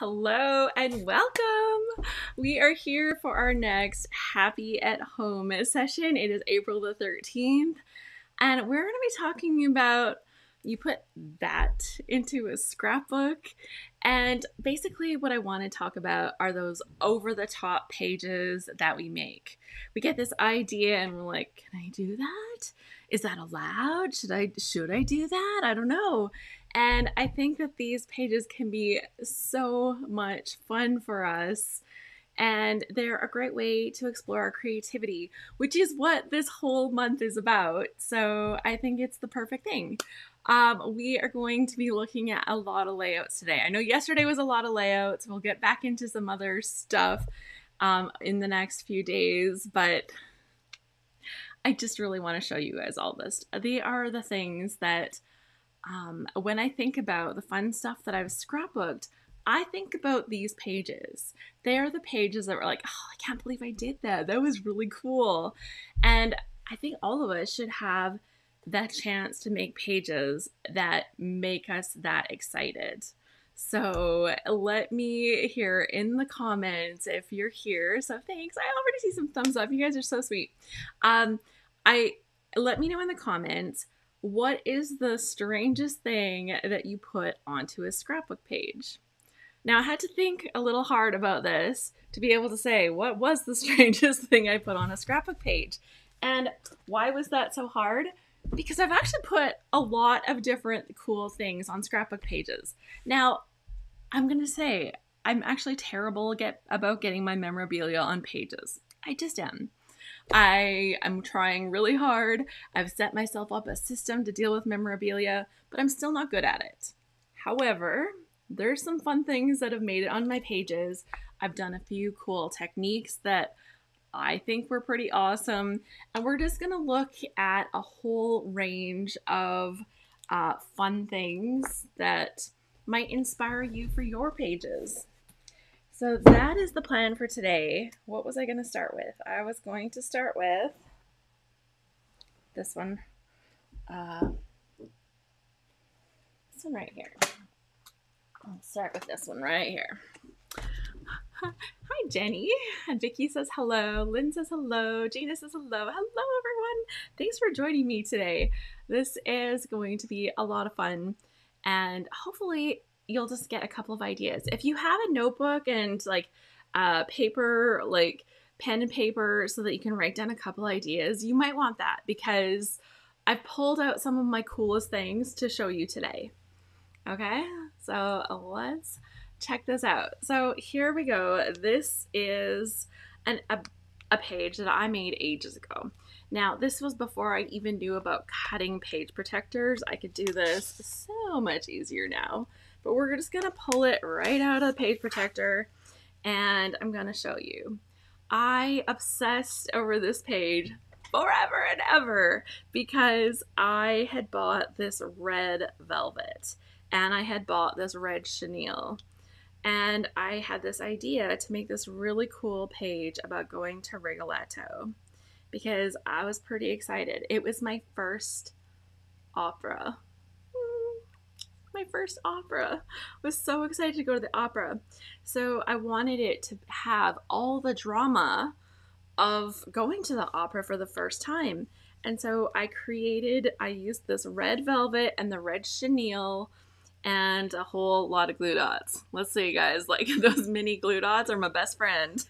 Hello and welcome. We are here for our next Happy at Home session. It is April the 13th, and we're going to be talking about you put that into a scrapbook. And basically, what I want to talk about are those over the top pages that we make. We get this idea and we're like, can I do that? Is that allowed? Should I should I do that? I don't know. And I think that these pages can be so much fun for us. And they're a great way to explore our creativity, which is what this whole month is about. So I think it's the perfect thing. Um, we are going to be looking at a lot of layouts today. I know yesterday was a lot of layouts. We'll get back into some other stuff um, in the next few days, but I just really want to show you guys all this. They are the things that um, when I think about the fun stuff that I've scrapbooked, I think about these pages. They are the pages that were like, oh, I can't believe I did that. That was really cool. And I think all of us should have that chance to make pages that make us that excited. So let me hear in the comments if you're here. So thanks. I already see some thumbs up. You guys are so sweet. Um, I let me know in the comments what is the strangest thing that you put onto a scrapbook page? Now, I had to think a little hard about this to be able to say what was the strangest thing I put on a scrapbook page. And why was that so hard? Because I've actually put a lot of different cool things on scrapbook pages. Now, I'm going to say I'm actually terrible get, about getting my memorabilia on pages. I just am. I am trying really hard. I've set myself up a system to deal with memorabilia, but I'm still not good at it. However, there's some fun things that have made it on my pages. I've done a few cool techniques that I think were pretty awesome. And we're just going to look at a whole range of uh, fun things that might inspire you for your pages. So that is the plan for today. What was I going to start with? I was going to start with this one. Uh, this one right here. I'll start with this one right here. Hi, Jenny. And Vicky says hello. Lynn says hello. Gina says hello. Hello, everyone. Thanks for joining me today. This is going to be a lot of fun. And hopefully, you'll just get a couple of ideas. If you have a notebook and like uh, paper, like pen and paper, so that you can write down a couple ideas, you might want that because I've pulled out some of my coolest things to show you today. Okay, so let's check this out. So here we go. This is an, a, a page that I made ages ago. Now, this was before I even knew about cutting page protectors. I could do this so much easier now. But we're just to pull it right out of the page protector and I'm to show you. I obsessed over this page forever and ever because I had bought this red velvet and I had bought this red chenille. And I had this idea to make this really cool page about going to Rigoletto because I was pretty excited. It was my first opera my first opera. I was so excited to go to the opera. So I wanted it to have all the drama of going to the opera for the first time. And so I created, I used this red velvet and the red chenille and a whole lot of glue dots. Let's see, guys, like those mini glue dots are my best friend.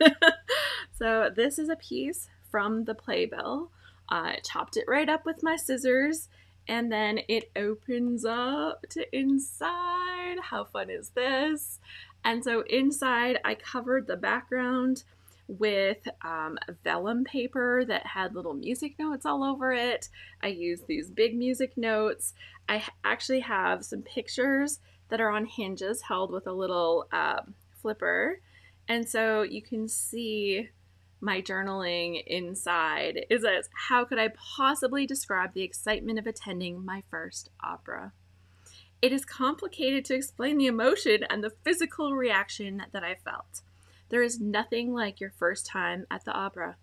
so this is a piece from the playbill. I chopped it right up with my scissors and then it opens up to inside. How fun is this? And so inside, I covered the background with um, vellum paper that had little music notes all over it. I used these big music notes. I actually have some pictures that are on hinges held with a little uh, flipper. And so you can see my journaling inside is as how could I possibly describe the excitement of attending my first opera? It is complicated to explain the emotion and the physical reaction that I felt. There is nothing like your first time at the opera.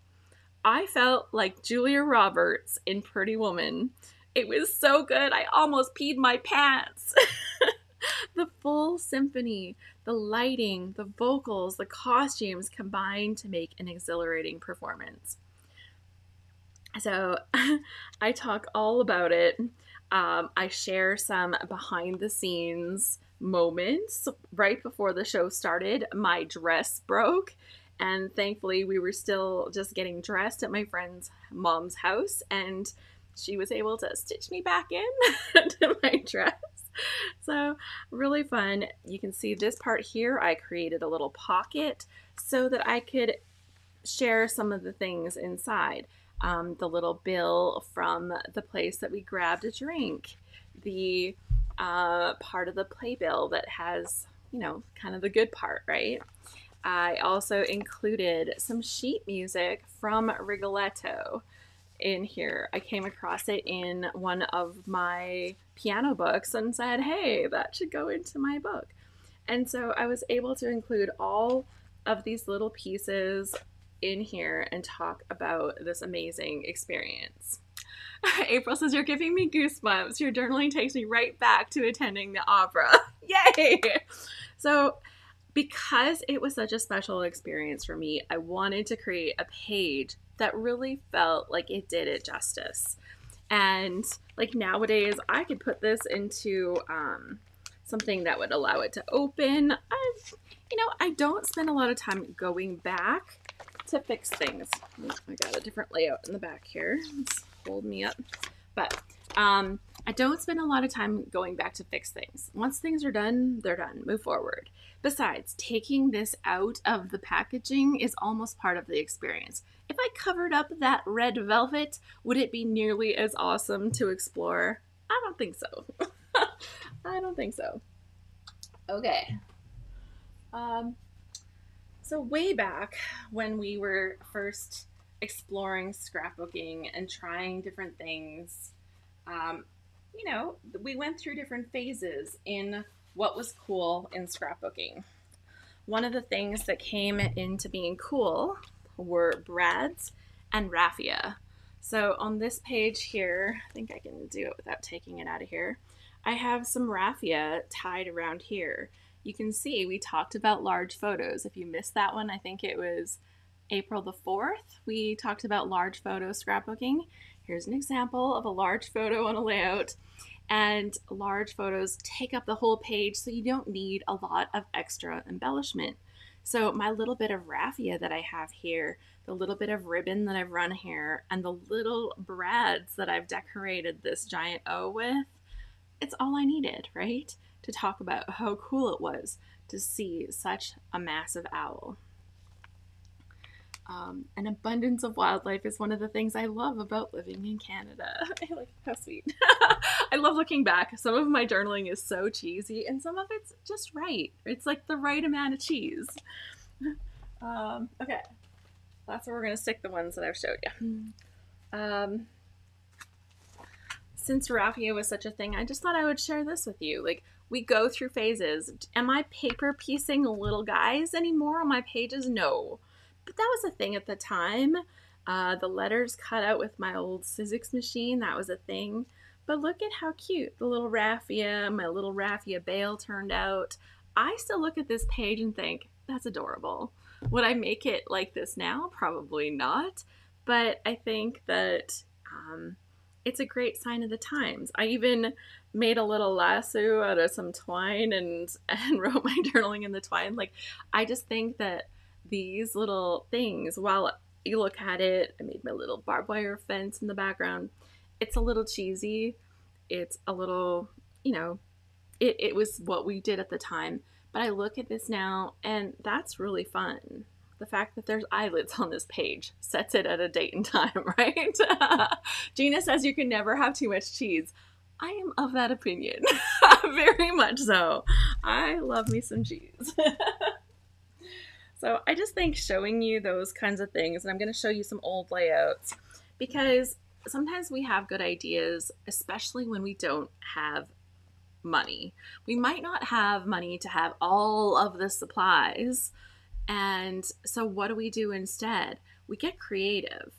I felt like Julia Roberts in Pretty Woman. It was so good, I almost peed my pants. the full symphony, the lighting, the vocals, the costumes combine to make an exhilarating performance. So I talk all about it. Um, I share some behind the scenes moments right before the show started. My dress broke, and thankfully, we were still just getting dressed at my friend's mom's house, and she was able to stitch me back in to my dress. So, really fun. You can see this part here. I created a little pocket so that I could share some of the things inside um, the little bill from the place that we grabbed a drink, the uh, part of the playbill that has, you know, kind of the good part, right? I also included some sheet music from Rigoletto in here. I came across it in one of my piano books and said, hey, that should go into my book. And so I was able to include all of these little pieces in here and talk about this amazing experience. April says, You're giving me goosebumps. Your journaling takes me right back to attending the opera. Yay! So, because it was such a special experience for me, I wanted to create a page that really felt like it did it justice. And like nowadays, I could put this into um, something that would allow it to open. I, you know, I don't spend a lot of time going back to fix things. I got a different layout in the back here. Hold me up. But um, I don't spend a lot of time going back to fix things. Once things are done, they're done. Move forward. Besides, taking this out of the packaging is almost part of the experience. If I covered up that red velvet, would it be nearly as awesome to explore? I don't think so. I don't think so. Okay. Um, so, way back when we were first exploring scrapbooking and trying different things, um, you know, we went through different phases in what was cool in scrapbooking. One of the things that came into being cool were brads and raffia. So on this page here, I think I can do it without taking it out of here. I have some raffia tied around here you can see we talked about large photos. If you missed that one, I think it was April the 4th. We talked about large photo scrapbooking. Here's an example of a large photo on a layout. And large photos take up the whole page, so you don't need a lot of extra embellishment. So, my little bit of raffia that I have here, the little bit of ribbon that I've run here, and the little brads that I've decorated this giant O with, it's all I needed, right? to talk about how cool it was to see such a massive owl. Um, an abundance of wildlife is one of the things I love about living in Canada. I like how sweet. I love looking back. Some of my journaling is so cheesy, and some of it's just right. It's like the right amount of cheese. Um, okay, that's where we're gonna stick the ones that I've showed you. Um, since raffia was such a thing, I just thought I would share this with you. Like, we go through phases. Am I paper piecing little guys anymore on my pages? No. But that was a thing at the time. Uh, the letters cut out with my old Sizzix machine, that was a thing. But look at how cute the little raffia, my little raffia bale turned out. I still look at this page and think, that's adorable. Would I make it like this now? Probably not. But I think that um, it's a great sign of the times. I even made a little lasso out of some twine and and wrote my journaling in the twine. Like I just think that these little things, while you look at it, I made my little barbed wire fence in the background. It's a little cheesy. It's a little, you know, it, it was what we did at the time. But I look at this now and that's really fun. The fact that there's eyelets on this page sets it at a date and time, right? Gina says you can never have too much cheese. I am of that opinion. Very much so. I love me some cheese. So I just think showing you those kinds of things, and I'm going to show you some old layouts because sometimes we have good ideas, especially when we don't have money. We might not have money to have all of the supplies. And so, what do we do instead? We get creative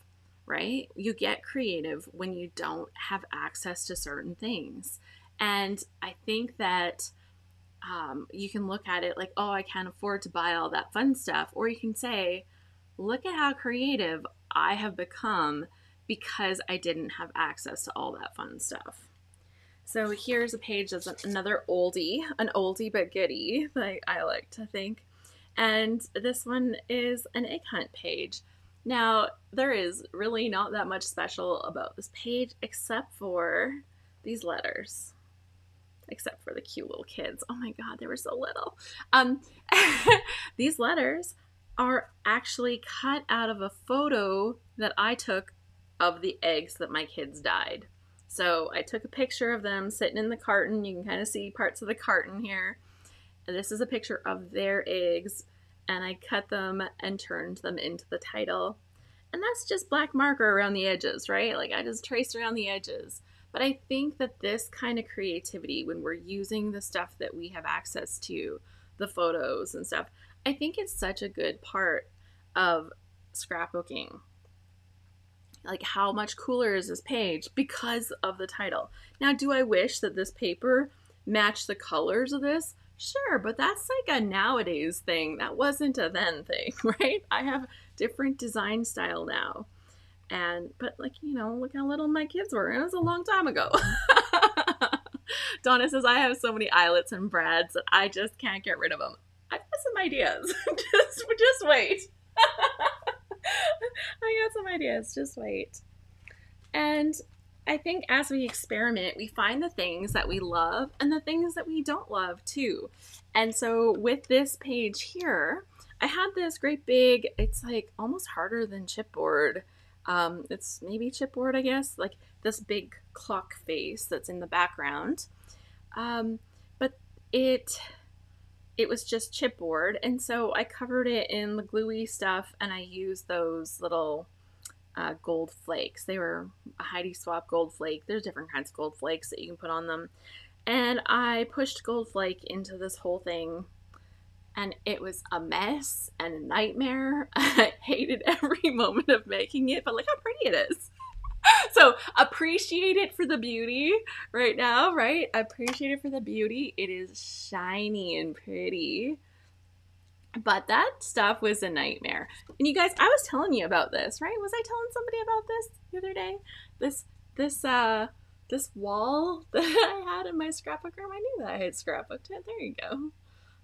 right? You get creative when you don't have access to certain things. And I think that um, you can look at it like, oh, I can't afford to buy all that fun stuff. Or you can say, look at how creative I have become because I didn't have access to all that fun stuff. So here's a page that's another oldie, an oldie but goodie, like I like to think. And this one is an egg hunt page. Now, there is really not that much special about this page except for these letters. Except for the cute little kids. Oh my god, they were so little. Um, these letters are actually cut out of a photo that I took of the eggs that my kids dyed. So I took a picture of them sitting in the carton. You can kind of see parts of the carton here. And this is a picture of their eggs, and I cut them and turned them into the title. And that's just black marker around the edges, right? Like I just traced around the edges. But I think that this kind of creativity, when we're using the stuff that we have access to, the photos and stuff, I think it's such a good part of scrapbooking like how much cooler is this page because of the title. Now, do I wish that this paper matched the colors of this? Sure, but that's like a nowadays thing. That wasn't a then thing, right? I have different design style now. And but like, you know, look how little my kids were. It was a long time ago. Donna says I have so many eyelets and brads that I just can't get rid of them. I've got some ideas. just just wait. I got some ideas. Just wait. And I think as we experiment, we find the things that we love and the things that we don't love too. And so with this page here, I had this great big, it's like almost harder than chipboard. Um, it's maybe chipboard, I guess, like this big clock face that's in the background. Um, but it it was just chipboard. And so i covered it in the gluey stuff and i used those little uh, gold flakes. They were a heidi swapp gold flake. There's different kinds of gold flakes that you can put on them. And i pushed gold flake into this whole thing and it was a mess and a nightmare i hated every moment of making it but look how pretty it is so appreciate it for the beauty right now, right? Appreciate it for the beauty. It is shiny and pretty. But that stuff was a nightmare. And you guys, I was telling you about this, right? Was I telling somebody about this the other day? This this uh this wall that I had in my scrapbook room. I knew that I had scrapbooked it. There you go.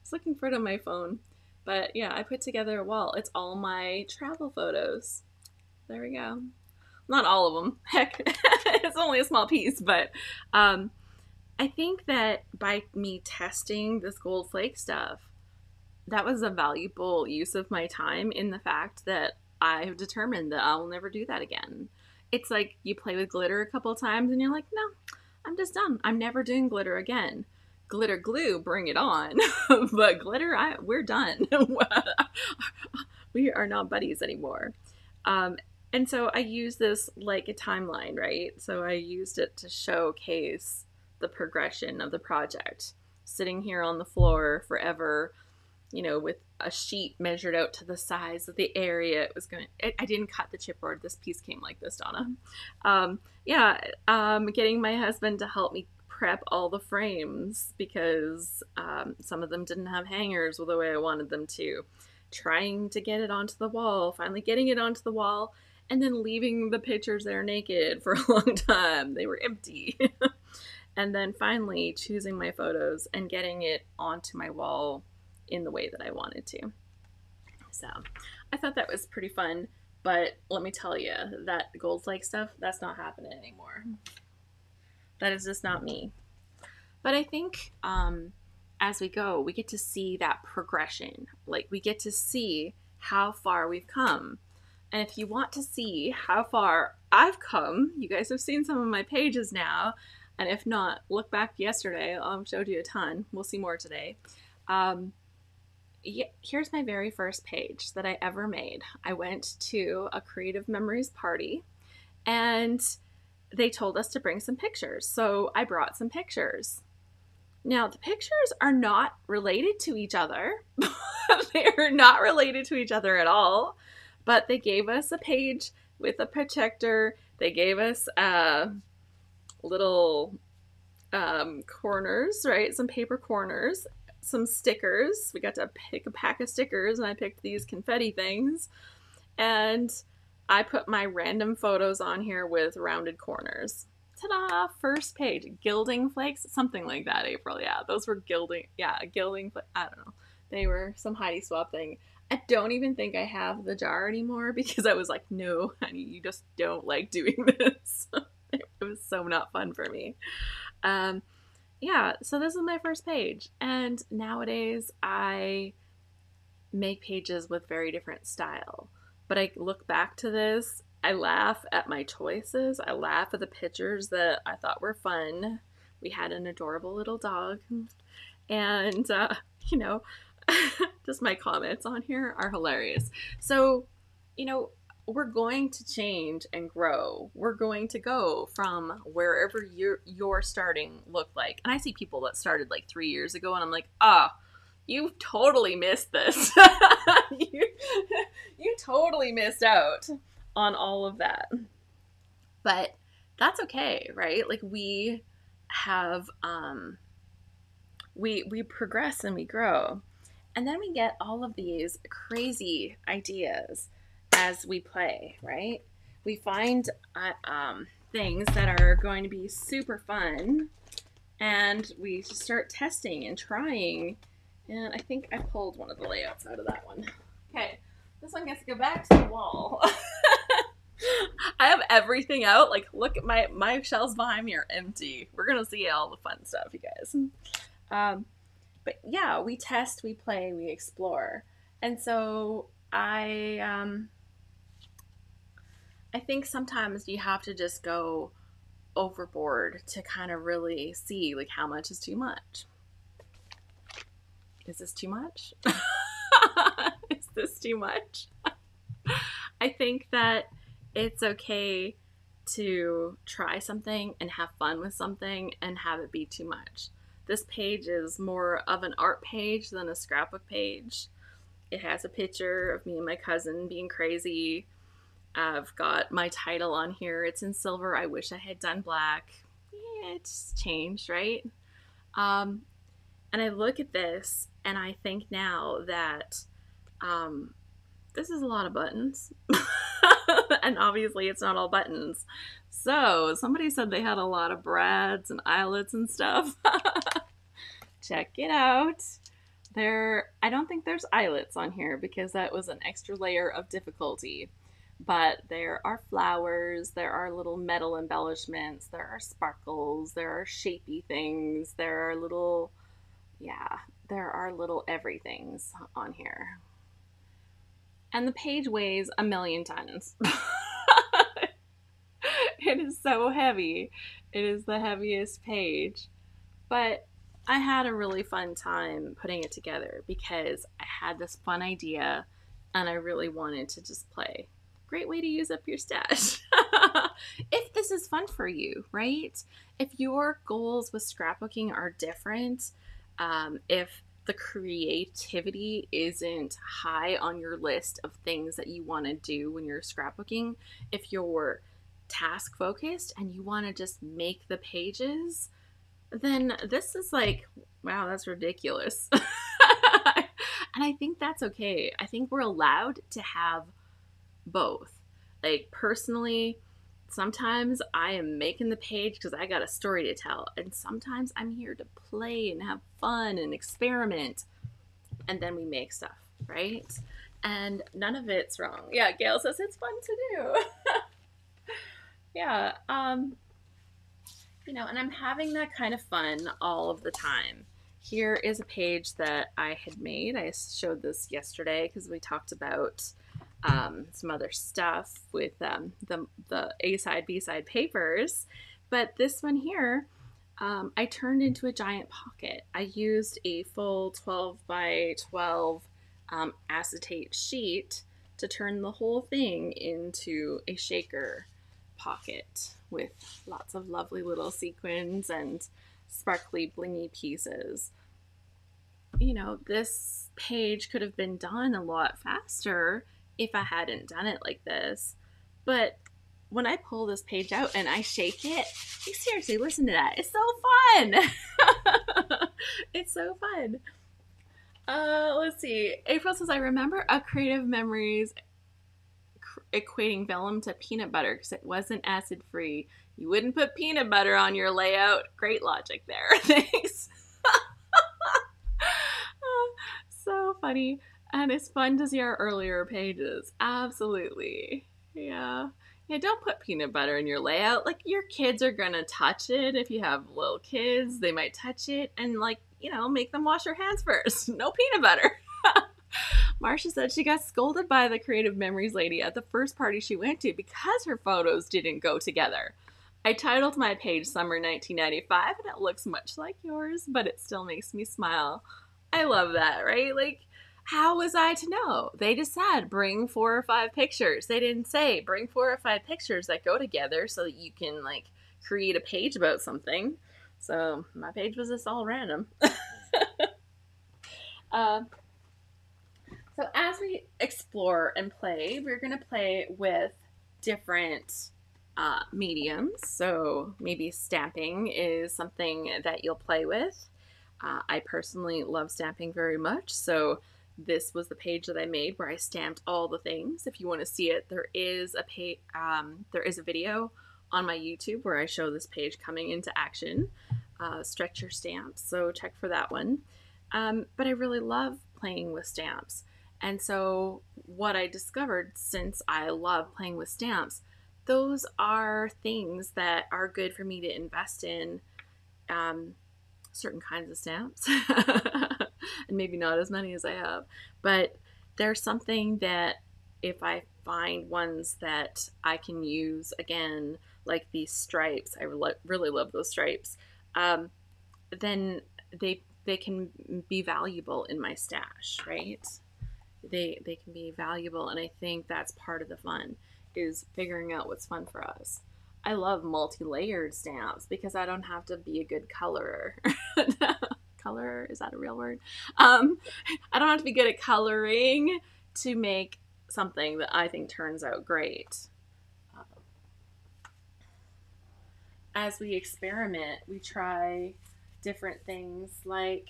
Was looking for it on my phone. But yeah, I put together a wall. It's all my travel photos. There we go not all of them. Heck, it's only a small piece, but um, I think that by me testing this gold flake stuff, that was a valuable use of my time in the fact that I have determined that I'll never do that again. It's like you play with glitter a couple times and you're like, no, I'm just done. I'm never doing glitter again. Glitter glue, bring it on. but glitter, I, we're done. we are not buddies anymore. Um, and so I use this like a timeline, right? So I used it to showcase the progression of the project. Sitting here on the floor forever, you know, with a sheet measured out to the size of the area it was going to. I didn't cut the chipboard. This piece came like this, Donna. Um, yeah, um, getting my husband to help me prep all the frames because um, some of them didn't have hangers the way I wanted them to. Trying to get it onto the wall, finally getting it onto the wall, and then leaving the pictures there naked for a long time. They were empty. and then finally choosing my photos and getting it onto my wall in the way that I wanted to. So I thought that was pretty fun. But let me tell you, that gold flake stuff, that's not happening anymore. That is just not me. But I think um, as we go, we get to see that progression. Like we get to see how far we've come and if you want to see how far I've come, you guys have seen some of my pages now. And if not, look back yesterday. I showed you a ton. We'll see more today. Um, here's my very first page that I ever made. I went to a Creative Memories party and they told us to bring some pictures. So I brought some pictures. Now, the pictures are not related to each other. they are not related to each other at all. But they gave us a page with a protector. They gave us uh, little um, corners, right? Some paper corners some stickers. We got to pick a pack of stickers, and I picked these confetti things. And I put my random photos on here with rounded corners. Ta-da! First page, gilding flakes, something like that. April, yeah, those were gilding. Yeah, gilding. I don't know. They were some Heidi Swapp thing. I don't even think I have the jar anymore because I was like, no, honey, you just don't like doing this. it was so not fun for me. Um, yeah, so this is my first page. And nowadays I make pages with very different style. But I look back to this, I laugh at my choices. I laugh at the pictures that I thought were fun. We had an adorable little dog. And, uh, you know, just my comments on here are hilarious. So, you know, we're going to change and grow. We're going to go from wherever you're you're starting look like. And I see people that started like three years ago, and I'm like, ah, oh, you totally missed this. you, you totally missed out on all of that. But that's okay, right? Like we have um we we progress and we grow. And then we get all of these crazy ideas as we play, right? We find uh, um, things that are going to be super fun and we start testing and trying. And I think I pulled one of the layouts out of that one. Okay, this one gets to go back to the wall. I have everything out. Like, look at my my shelves behind me are empty. We're gonna see all the fun stuff, you guys. Um, but yeah, we test, we play, we explore, and so I um, I think sometimes you have to just go overboard to kind of really see like how much is too much. Is this too much? is this too much? I think that it's okay to try something and have fun with something and have it be too much. This page is more of an art page than a scrapbook page. It has a picture of me and my cousin being crazy. I've got my title on here. It's in silver. I wish I had done black. Yeah, it's changed, right? Um, and I look at this and I think now that um, this is a lot of buttons. and obviously it's not all buttons. So somebody said they had a lot of brads and eyelets and stuff. Check it out. There, I don't think there's eyelets on here because that was an extra layer of difficulty. But there are flowers, there are little metal embellishments, there are sparkles, there are shapy things, there are little, yeah, there are little everythings on here and the page weighs a million tons. it is so heavy. It is the heaviest page. But I had a really fun time putting it together because I had this fun idea and I really wanted to just play. Great way to use up your stash. if this is fun for you, right? If your goals with scrapbooking are different, um, if the creativity isn't high on your list of things that you want to do when you're scrapbooking, if you're task focused and you want to just make the pages, then this is like, wow, that's ridiculous. and I think that's okay. I think we're allowed to have both. Like, personally, Sometimes I am making the page because I got a story to tell, and sometimes I'm here to play and have fun and experiment. And then we make stuff, right? And none of it's wrong. Yeah, Gail says it's fun to do. yeah, um, you know, and I'm having that kind of fun all of the time. Here is a page that I had made. I showed this yesterday because we talked about um, some other stuff with um, the, the A side, B side papers. But this one here, um, I turned into a giant pocket. I used a full 12 by 12 um, acetate sheet to turn the whole thing into a shaker pocket with lots of lovely little sequins and sparkly blingy pieces. You know, this page could have been done a lot faster if I hadn't done it like this. But when I pull this page out and I shake it, seriously listen to that. It's so fun. it's so fun. Uh, let's see. April says, I remember a creative memories equating vellum to peanut butter because it wasn't acid free. You wouldn't put peanut butter on your layout. Great logic there. Thanks. so funny. And it's fun to see our earlier pages. Absolutely. Yeah. Yeah, don't put peanut butter in your layout. Like, your kids are gonna touch it. If you have little kids, they might touch it and, like, you know, make them wash their hands first. No peanut butter. Marcia said she got scolded by the creative memories lady at the first party she went to because her photos didn't go together. I titled my page Summer 1995 and it looks much like yours, but it still makes me smile. I love that, right? Like, how was I to know? They just said bring four or five pictures. They didn't say bring four or five pictures that go together so that you can like create a page about something. So my page was just all random. uh, so as we explore and play, we're gonna play with different uh, mediums. So maybe stamping is something that you'll play with. Uh, I personally love stamping very much, so this was the page that I made where I stamped all the things. If you want to see it, there is a page, um, there is a video on my YouTube where I show this page coming into action. Uh, stretch your stamps, so check for that one. Um, but I really love playing with stamps. And so, what I discovered since I love playing with stamps, those are things that are good for me to invest in um, certain kinds of stamps. and maybe not as many as I have. But there's something that if I find ones that I can use again, like these stripes, I re- really love those stripes, um, then they they can be valuable in my stash, right? They they can be valuable, and I think that's part of the fun is figuring out what's fun for us. I love multi-layered stamps because I don't have to be a good colorer. color? Is that a real word? Um, i don't have to be good at coloring to make something that i think turns out great. Um, as we experiment we try different things like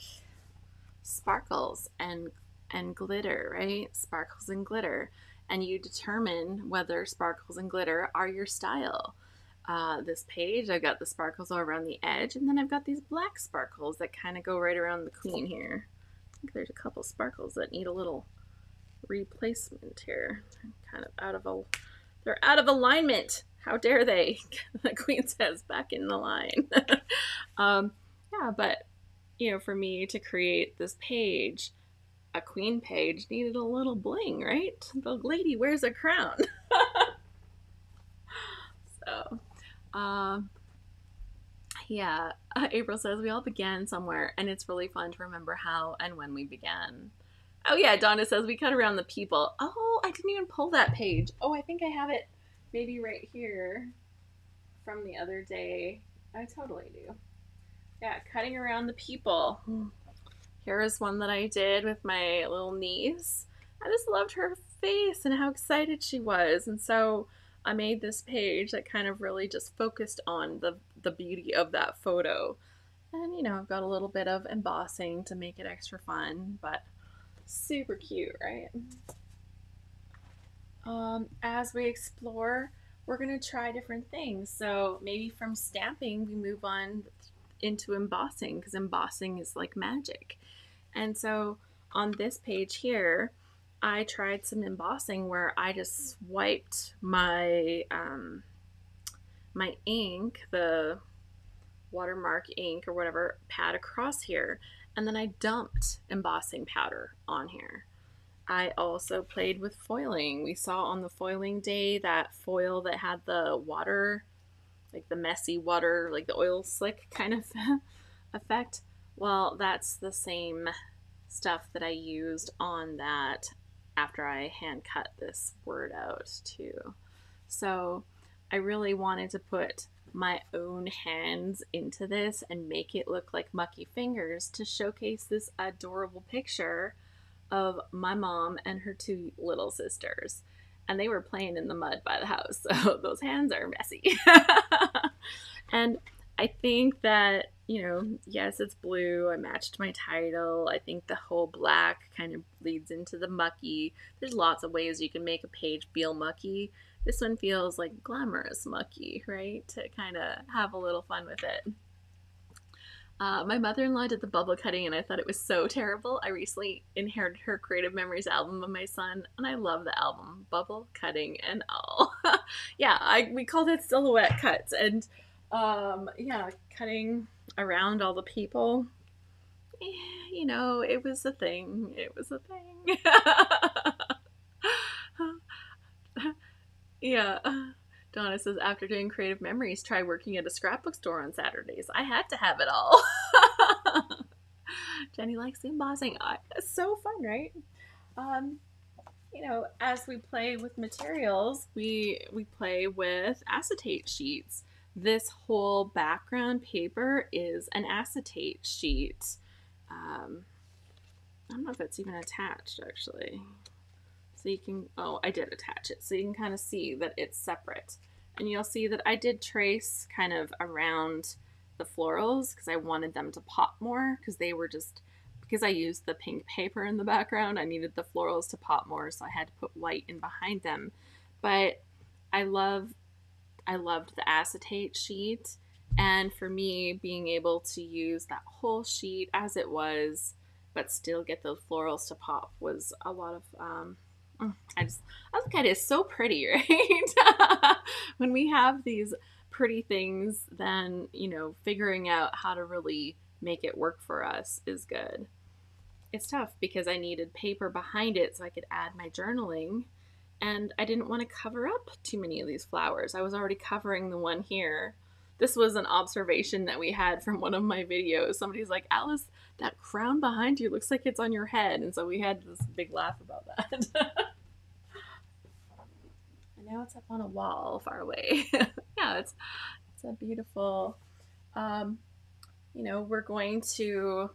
sparkles and and glitter right? Sparkles and glitter. And you determine whether sparkles and glitter are your style uh, this page. I've got the sparkles all around the edge, and then I've got these black sparkles that kind of go right around the queen here. I think there's a couple sparkles that need a little replacement here. kind of out of a, they're out of alignment. How dare they? the queen says, back in the line. um, yeah, but you know, for me to create this page, a queen page needed a little bling, right? The lady wears a crown. so um, yeah, uh, April says we all began somewhere, and it's really fun to remember how and when we began. Oh yeah, Donna says we cut around the people. Oh, I didn't even pull that page. Oh, I think I have it maybe right here from the other day. I totally do. Yeah, cutting around the people. Here is one that I did with my little niece. I just loved her face and how excited she was. And so I made this page that kind of really just focused on the, the beauty of that photo. And, you know, I've got a little bit of embossing to make it extra fun, but super cute, right? Um, as we explore, we're going to try different things. So maybe from stamping, we move on into embossing because embossing is like magic. And so on this page here, I tried some embossing where I just swiped my um, my ink, the watermark ink or whatever pad across here, and then I dumped embossing powder on here. I also played with foiling. We saw on the foiling day that foil that had the water, like the messy water, like the oil slick kind of effect. Well, that's the same stuff that I used on that after I hand cut this word out too. So I really wanted to put my own hands into this and make it look like mucky fingers to showcase this adorable picture of my mom and her two little sisters. And they were playing in the mud by the house, so those hands are messy. and I think that you know, yes, it's blue. I matched my title. I think the whole black kind of leads into the mucky. There's lots of ways you can make a page feel mucky. This one feels like glamorous mucky, right? To kind of have a little fun with it. Uh, my mother in law did the bubble cutting and I thought it was so terrible. I recently inherited her Creative Memories album of my son and I love the album, bubble cutting and all. yeah, I we called it silhouette cuts and um, yeah, cutting around all the people. You know, it was a thing. It was a thing. yeah. Donna says, after doing creative memories, try working at a scrapbook store on Saturdays. I had to have it all. Jenny likes embossing. It's so fun, right? Um, you know, as we play with materials, we we play with acetate sheets. This whole background paper is an acetate sheet. Um, I don't know if it's even attached actually. So you can, oh, I did attach it. So you can kind of see that it's separate. And you'll see that I did trace kind of around the florals because I wanted them to pop more because they were just, because I used the pink paper in the background, I needed the florals to pop more. So I had to put white in behind them. But I love, I loved the acetate sheet. And for me, being able to use that whole sheet as it was, but still get those florals to pop was a lot of um, I just I look at it, it's so pretty, right? when we have these pretty things, then you know, figuring out how to really make it work for us is good. It's tough because I needed paper behind it so I could add my journaling. And I didn't want to cover up too many of these flowers. I was already covering the one here. This was an observation that we had from one of my videos. Somebody's like, Alice, that crown behind you looks like it's on your head. And so we had this big laugh about that. and now it's up on a wall far away. yeah, it's it's a beautiful um, you know, we're going to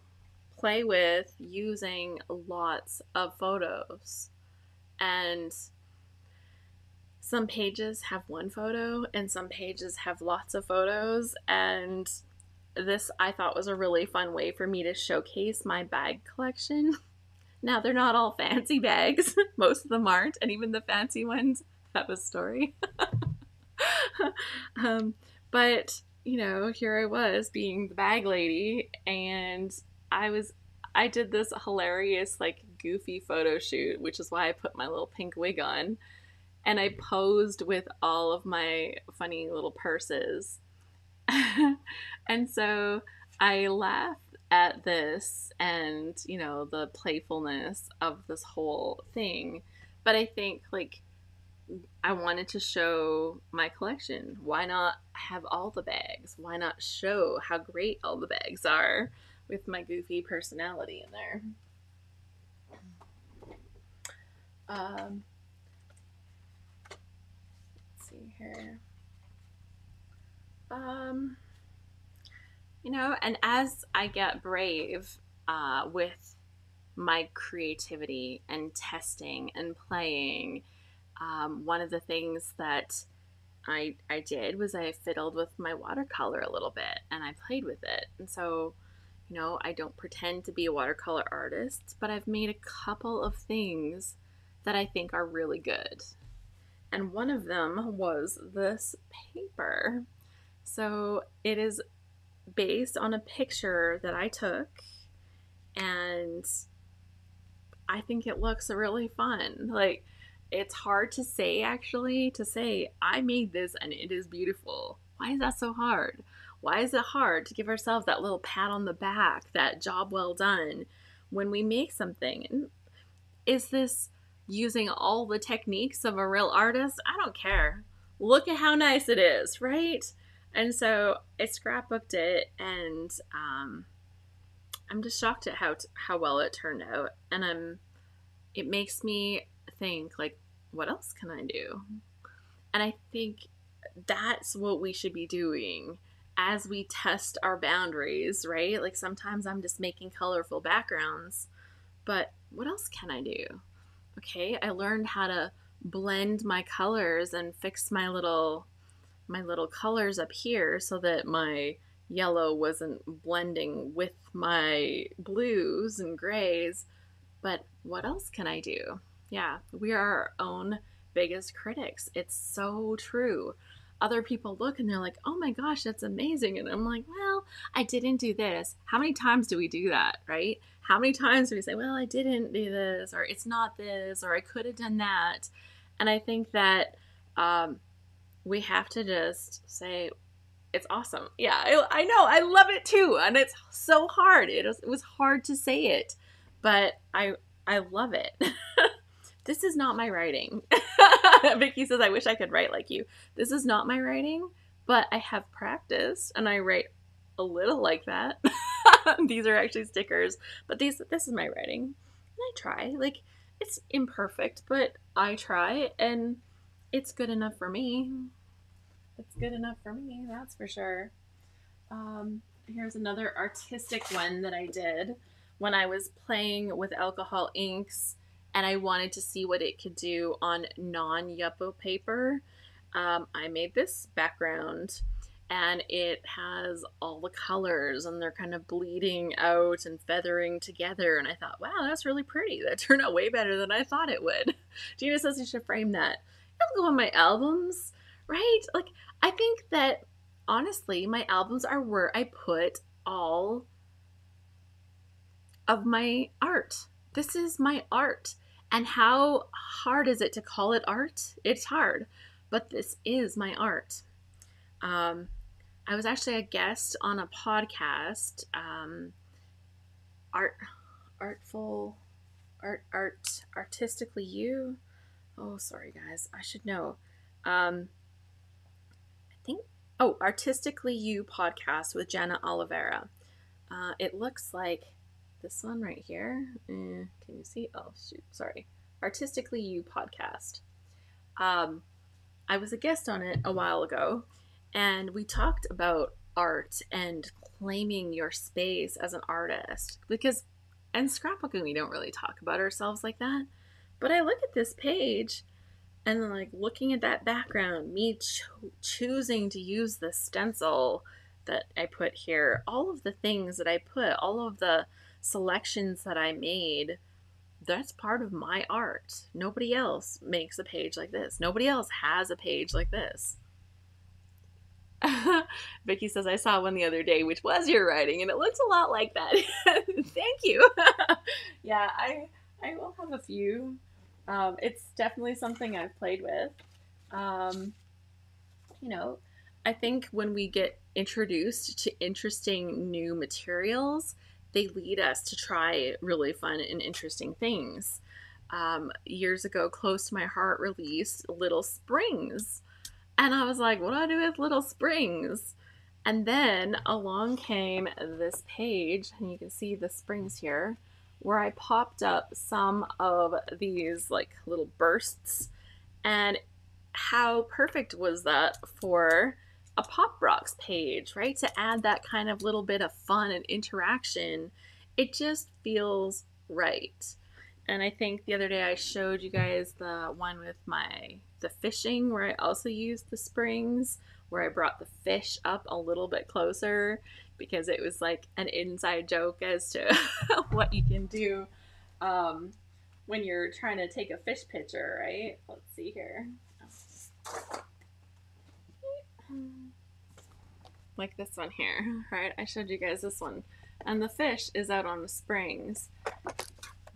play with using lots of photos. And some pages have one photo and some pages have lots of photos and this I thought was a really fun way for me to showcase my bag collection. Now, they're not all fancy bags, most of them aren't, and even the fancy ones have a story. um, but, you know, here I was being the bag lady, and I was, I did this hilarious, like, goofy photo shoot, which is why I put my little pink wig on. And I posed with all of my funny little purses and so I laughed at this and, you know, the playfulness of this whole thing. But I think, like, I wanted to show my collection. Why not have all the bags? Why not show how great all the bags are with my goofy personality in there? Um, here. Um, you know, and as I get brave uh, with my creativity and testing and playing, um, one of the things that I, I did was I fiddled with my watercolor a little bit and I played with it. And so, you know, I don't pretend to be a watercolor artist, but I've made a couple of things that I think are really good. And one of them was this paper. So it is based on a picture that I took, and I think it looks really fun. Like, it's hard to say actually, to say, I made this and it is beautiful. Why is that so hard? Why is it hard to give ourselves that little pat on the back, that job well done when we make something? Is this using all the techniques of a real artist? I don't care. Look at how nice it is, right? And so I scrapbooked it, and um, I'm just shocked at how t- how well it turned out. And I'm, it makes me think like, what else can I do? And I think that's what we should be doing as we test our boundaries, right? Like sometimes I'm just making colorful backgrounds, but what else can I do? Okay, I learned how to blend my colors and fix my little my little colors up here so that my yellow wasn't blending with my blues and grays. But what else can I do? Yeah, we are our own biggest critics. It's so true. Other people look and they're like, oh my gosh, that's amazing. And I'm like, well, I didn't do this. How many times do we do that, right? How many times do we say, well, I didn't do this, or it's not this, or I could have done that? And I think that um, we have to just say, it's awesome. Yeah, I, I, know. I love it too. And it's so hard. It was, it was hard to say it, but I, I love it. this is not my writing. Vicky says, I wish I could write like you. This is not my writing, but I have practiced and I write a little like that. these are actually stickers, but these this is my writing. And I try. Like it's imperfect, but I try and it's good enough for me. It's good enough for me, that's for sure. Um, here's another artistic one that I did when I was playing with alcohol inks and I wanted to see what it could do on non Yupo paper. Um, I made this background and it has all the colors and they're kind of bleeding out and feathering together. And I thought, wow, that's really pretty. That turned out way better than I thought it would. Gina says you should frame that. It'll go on my albums, right? Like, I think that honestly, my albums are where I put all of my art. This is my art. And how hard is it to call it art? It's hard, but this is my art. Um, I was actually a guest on a podcast, um, art, artful, art, art, artistically you. Oh, sorry guys, I should know. Um, I think. Oh, artistically you podcast with Jenna Oliveira. Uh, it looks like this one right here. Eh, can you see? Oh, shoot. Sorry. Artistically You podcast. Um, I was a guest on it a while ago, and we talked about art and claiming your space as an artist because in scrapbooking we don't really talk about ourselves like that but i look at this page and like looking at that background me cho- choosing to use the stencil that i put here all of the things that i put all of the selections that I made, that's part of my art. Nobody else makes a page like this. Nobody else has a page like this. Vicky says I saw one the other day, which was your writing, and it looks a lot like that. Thank you. yeah, I I will have a few. Um, it's definitely something I've played with. Um, you know, I think when we get introduced to interesting new materials, they lead us to try really fun and interesting things. Um, years ago, Close to My Heart released Little Springs. And I was like, what do I do with Little Springs? And then along came this page, and you can see the springs here, where I popped up some of these like little bursts. And how perfect was that for a Pop Rocks page, right? To add that kind of little bit of fun and interaction. It just feels right. And I think the other day I showed you guys the one with my the fishing where I also used the springs where I brought the fish up a little bit closer because it was like an inside joke as to what you can do um, when you're trying to take a fish picture, right? Let's see here like this one here, right? I showed you guys this one. And the fish is out on the springs.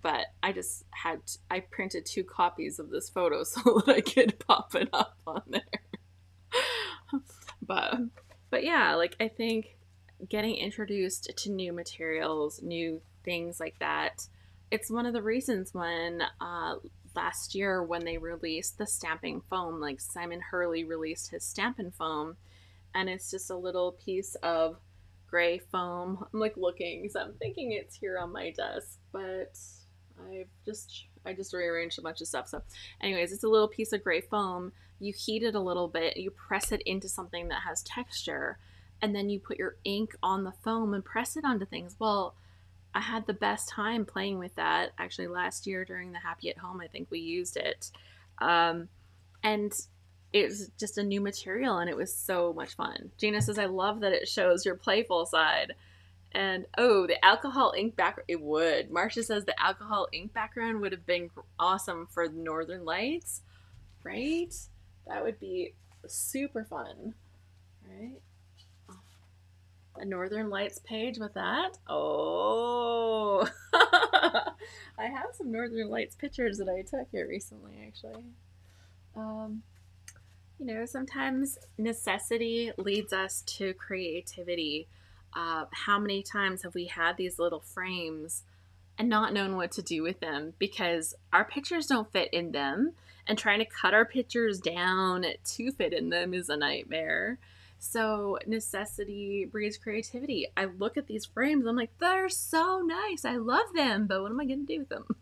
But I just had, I printed two copies of this photo so that I could pop it up on there. but, but yeah, like I think getting introduced to new materials, new things like that, it's one of the reasons when uh, last year when they released the stamping foam, like Simon Hurley released his stamping foam, and it's just a little piece of gray foam. I'm like looking, so I'm thinking it's here on my desk, but I've just I just rearranged a bunch of stuff. So, anyways, it's a little piece of gray foam. You heat it a little bit, you press it into something that has texture, and then you put your ink on the foam and press it onto things. Well, I had the best time playing with that actually last year during the Happy at Home. I think we used it. Um, and it was just a new material and it was so much fun. Gina says, I love that it shows your playful side. And oh, the alcohol ink background, it would. Marcia says the alcohol ink background would have been awesome for the Northern Lights, right? That would be super fun, right? A Northern Lights page with that. Oh, I have some Northern Lights pictures that I took here recently, actually. Um, you know, sometimes necessity leads us to creativity. Uh, how many times have we had these little frames and not known what to do with them because our pictures don't fit in them, and trying to cut our pictures down to fit in them is a nightmare. So, necessity breeds creativity. I look at these frames, I'm like, they're so nice. I love them, but what am I going to do with them?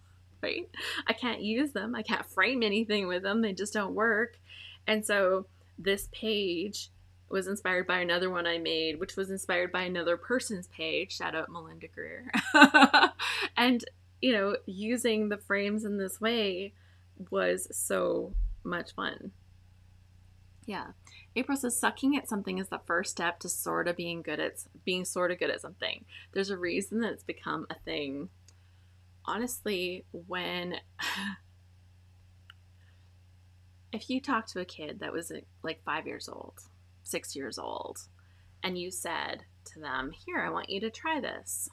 Right? I can't use them. I can't frame anything with them. They just don't work. And so, this page was inspired by another one I made, which was inspired by another person's page. Shout out Melinda Greer. and, you know, using the frames in this way was so much fun. Yeah. April says sucking at something is the first step to sort of being good at being sort of good at something. There's a reason that it's become a thing. Honestly, when if you talk to a kid that was like 5 years old, 6 years old, and you said to them, "Here, I want you to try this."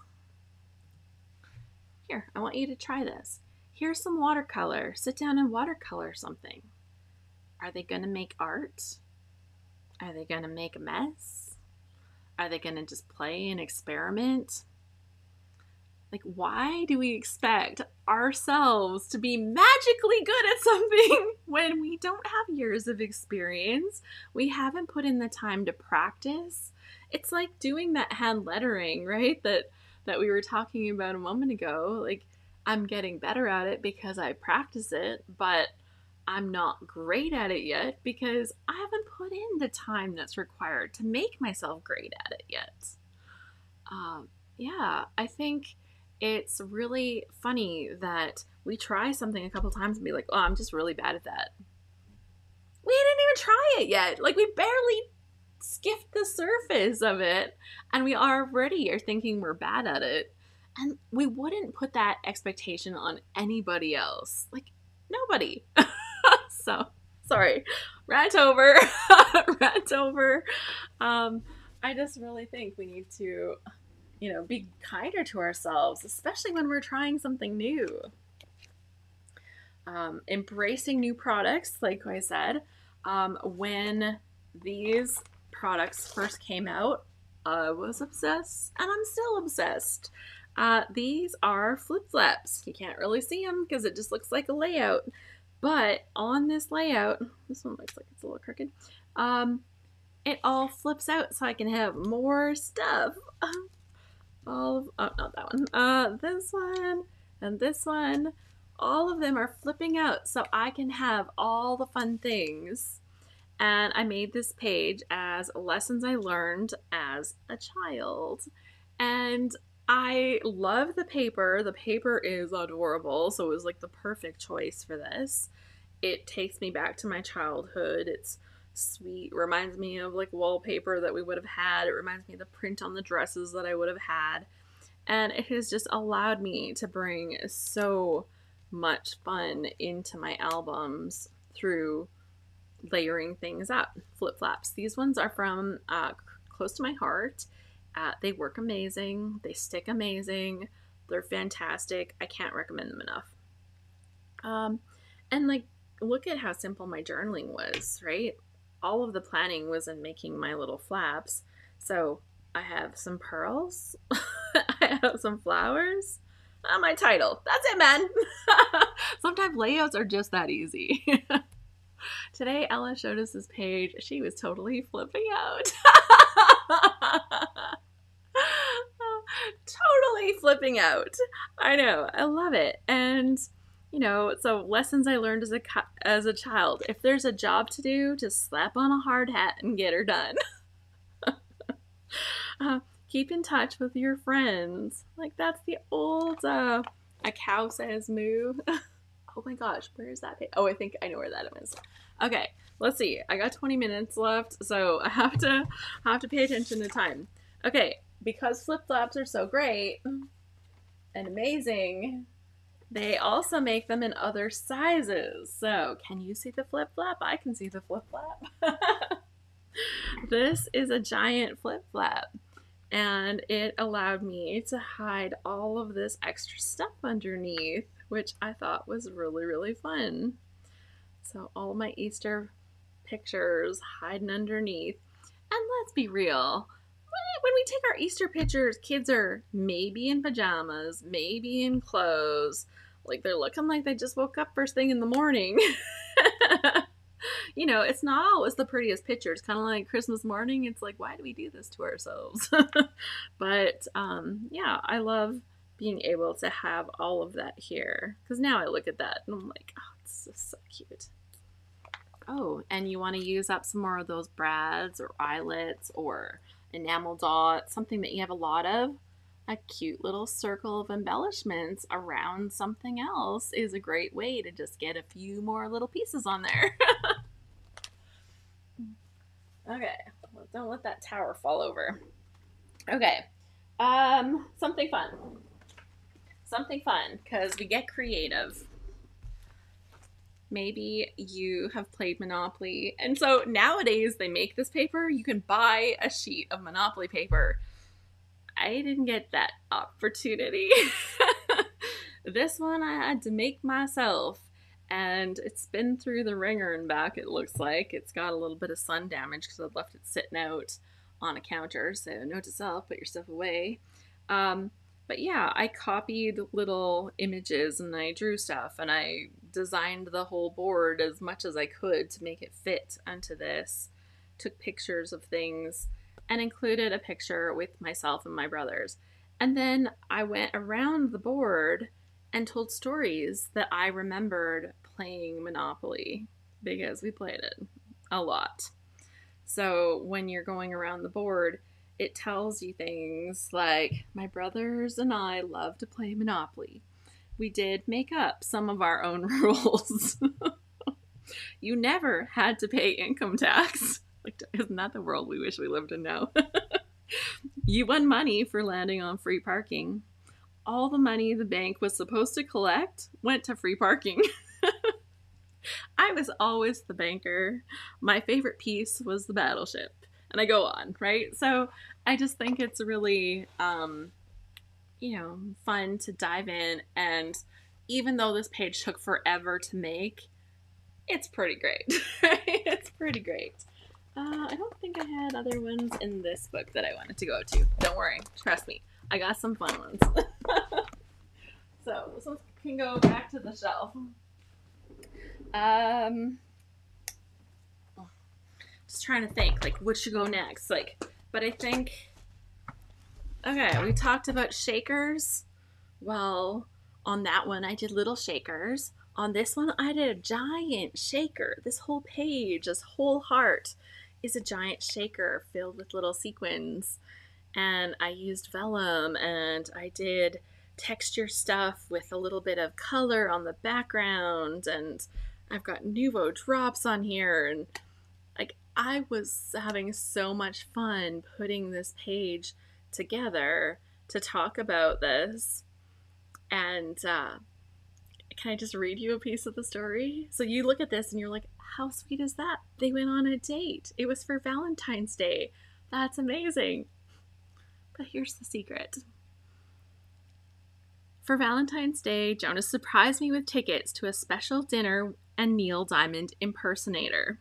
Here, I want you to try this. Here's some watercolor. Sit down and watercolor something. Are they going to make art? Are they going to make a mess? Are they going to just play and experiment? Like, why do we expect ourselves to be magically good at something when we don't have years of experience? We haven't put in the time to practice. It's like doing that hand lettering, right? That that we were talking about a moment ago. Like, I'm getting better at it because I practice it, but I'm not great at it yet because I haven't put in the time that's required to make myself great at it yet. Um, yeah, I think it's really funny that we try something a couple times and be like, oh, I'm just really bad at that. We didn't even try it yet. Like, we barely skipped the surface of it, and we already are thinking we're bad at it. And we wouldn't put that expectation on anybody else. Like, nobody. so sorry, rant over, rant over. Um, I just really think we need to, you know, be kinder to ourselves, especially when we're trying something new. Um, embracing new products, like I said, um, when these products first came out, I was obsessed, and I'm still obsessed. Uh, these are flip flaps. You can't really see them because it just looks like a layout. But on this layout, this one looks like it's a little crooked, um, it all flips out so I can have more stuff. all of, oh, not that one. Uh, this one and this one, all of them are flipping out so I can have all the fun things. And I made this page as lessons I learned as a child. And I love the paper. The paper is adorable, so it was like the perfect choice for this. It takes me back to my childhood. It's sweet, reminds me of like wallpaper that we would have had. It reminds me of the print on the dresses that I would have had. And it has just allowed me to bring so much fun into my albums through layering things up. Flip flaps. These ones are from uh, Close to My Heart uh, they work amazing. They stick amazing. They're fantastic. I can't recommend them enough. Um, and like, look at how simple my journaling was, right? All of the planning was in making my little flaps. So I have some pearls. I have some flowers. Uh, my title. That's it, man. Sometimes layouts are just that easy. Today, Ella showed us this page. She was totally flipping out. totally flipping out. I know. I love it. And you know, so lessons I learned as a as a child. If there's a job to do, just slap on a hard hat and get her done. uh, keep in touch with your friends. Like that's the old uh, a cow says moo. Oh my gosh, where is that? Oh, I think I know where that is. Okay, let's see. I got 20 minutes left, so I have to have to pay attention to time. Okay, because flip flops are so great and amazing, they also make them in other sizes. So, can you see the flip flop? I can see the flip flop. this is a giant flip flap, and it allowed me to hide all of this extra stuff underneath, which I thought was really, really fun. So, all my Easter pictures hiding underneath. And let's be real, when we take our Easter pictures, kids are maybe in pajamas, maybe in clothes. Like they're looking like they just woke up first thing in the morning. you know, it's not always the prettiest pictures. Kind of like Christmas morning. It's like, why do we do this to ourselves? but um, yeah, I love being able to have all of that here. Because now I look at that and I'm like, oh, it's so cute. Oh, and you want to use up some more of those brads or eyelets or enamel dot, something that you have a lot of, a cute little circle of embellishments around something else is a great way to just get a few more little pieces on there. okay, well, don't let that tower fall over. Okay, um, something fun. Something fun because we get creative maybe you have played Monopoly. And so nowadays they make this paper, you can buy a sheet of Monopoly paper. I didn't get that opportunity. this one I had to make myself. And it's been through the wringer and back, it looks like. It's got a little bit of sun damage because I've left it sitting out on a counter. So, note to self, put your stuff away. Um, but yeah, I copied little images and I drew stuff and I designed the whole board as much as I could to make it fit onto this. Took pictures of things and included a picture with myself and my brothers. And then I went around the board and told stories that I remembered playing Monopoly because we played it a lot. So when you're going around the board, it tells you things like my brothers and I love to play Monopoly. We did make up some of our own rules. you never had to pay income tax. Like, isn't that the world we wish we lived in now? you won money for landing on free parking. All the money the bank was supposed to collect went to free parking. I was always the banker. My favorite piece was the battleship and I go on, right? So I just think it's really, um, you know, fun to dive in. And even though this page took forever to make, it's pretty great. it's pretty great. Uh, I don't think I had other ones in this book that I wanted to go to. Don't worry, trust me, I got some fun ones. so this one can go back to the shelf. Um, just trying to think, like, what should go next? Like, but I think, okay, we talked about shakers. Well, on that one, I did little shakers. On this one, I did a giant shaker. This whole page, this whole heart, is a giant shaker filled with little sequins. And I used vellum and I did texture stuff with a little bit of color on the background. And I've got Nuvo drops on here and like, I was having so much fun putting this page together to talk about this. And uh, can I just read you a piece of the story? So you look at this and you're like, how sweet is that? They went on a date. It was for Valentine's Day. That's amazing. But here's the secret. For Valentine's Day, Jonas surprised me with tickets to a special dinner and Neil Diamond impersonator.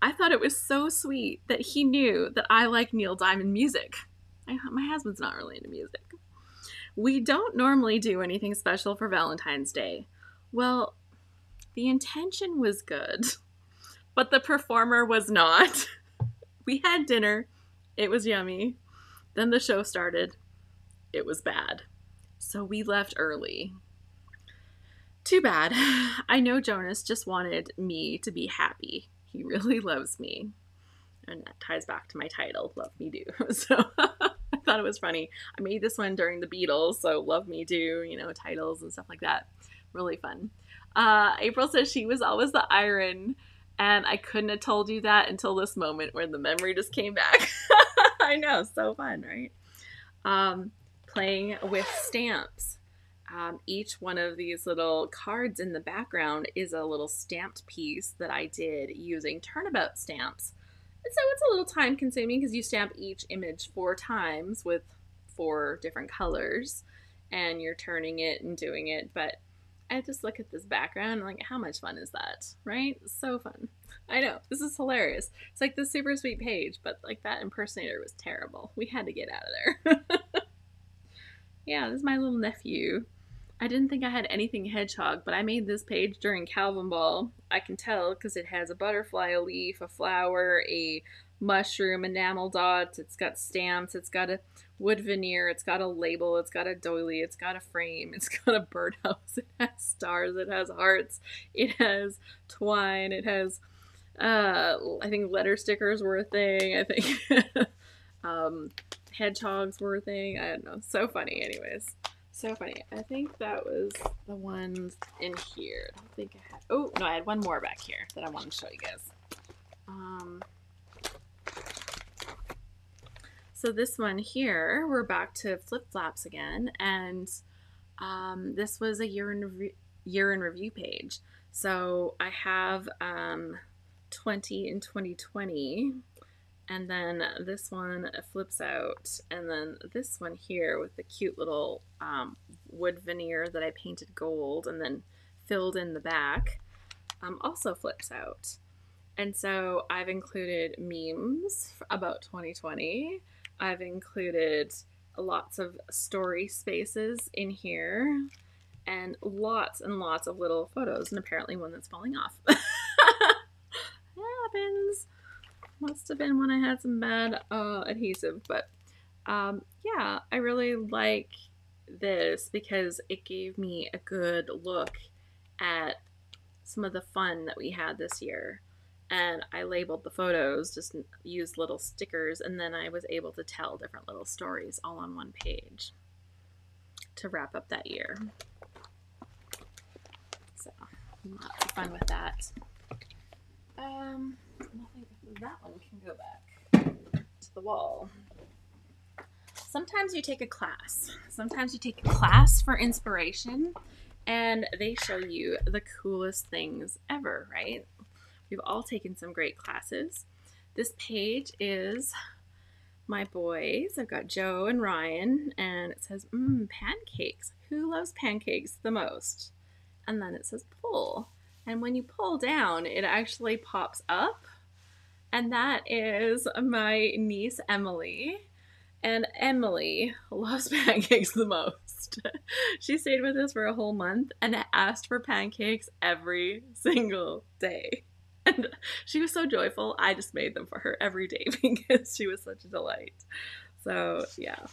I thought it was so sweet that he knew that I like Neil Diamond music. I, my husband's not really into music. We don't normally do anything special for Valentine's Day. Well, the intention was good, but the performer was not. We had dinner, it was yummy. Then the show started, it was bad. So we left early. Too bad. I know Jonas just wanted me to be happy. He really loves me. And that ties back to my title, Love Me Do. So thought it was funny. I made this one during the Beatles, so Love Me Do, you know, titles and stuff like that. really fun. Uh, April says she was always the iron, and I couldn't have told you that until this moment where the memory just came back. I know, so fun, right? Um, playing with stamps. Um, each one of these little cards in the background is a little stamped piece that I did using turnabout stamps. So it's a little time consuming because you stamp each image four times with four different colors and you're turning it and doing it. But I just look at this background and like, how much fun is that? Right? So fun. I know. This is hilarious. It's like the super sweet page, but like that impersonator was terrible. We had to get out of there. yeah, this is my little nephew. I didn't think I had anything hedgehog, but I made this page during Calvin Ball. I can tell because it has a butterfly, a leaf, a flower, a mushroom, enamel dots. It's got stamps. It's got a wood veneer. It's got a label. It's got a doily. It's got a frame. It's got a birdhouse. It has stars. It has hearts. It has twine. It has, uh, I think letter stickers were a thing. I think um, hedgehogs were a thing. I don't know. So funny, anyways. So funny. I think that was the ones in here. I don't think I had. Oh no, I had one more back here that I want to show you guys. Um, so this one here, we're back to flip flops again, and um, this was a year in year in review page. So I have um, 20 in 2020, and then this one flips out, and then this one here with the cute little um, wood veneer that I painted gold and then filled in the back um, also flips out. And so I've included memes about 2020 I've included lots of story spaces in here and lots and lots of little photos and apparently one that's falling off. happens. Must have been when I had some bad uh, adhesive, but um, yeah, I really like this because it gave me a good look at some of the fun that we had this year and I labeled the photos, just used little stickers, and then I was able to tell different little stories all on one page to wrap up that year. So, lots of fun with that. Um, that one can go back to the wall. Sometimes you take a class. Sometimes you take a class for inspiration and they show you the coolest things ever, right? We've all taken some great classes. This page is my boys. I've got Joe and Ryan, and it says, mmm, pancakes. Who loves pancakes the most? And then it says pull. And when you pull down, it actually pops up. And that is my niece, Emily. And Emily loves pancakes the most. she stayed with us for a whole month and asked for pancakes every single day. and she was so joyful. I just made them for her every day because she was such a delight. So yeah.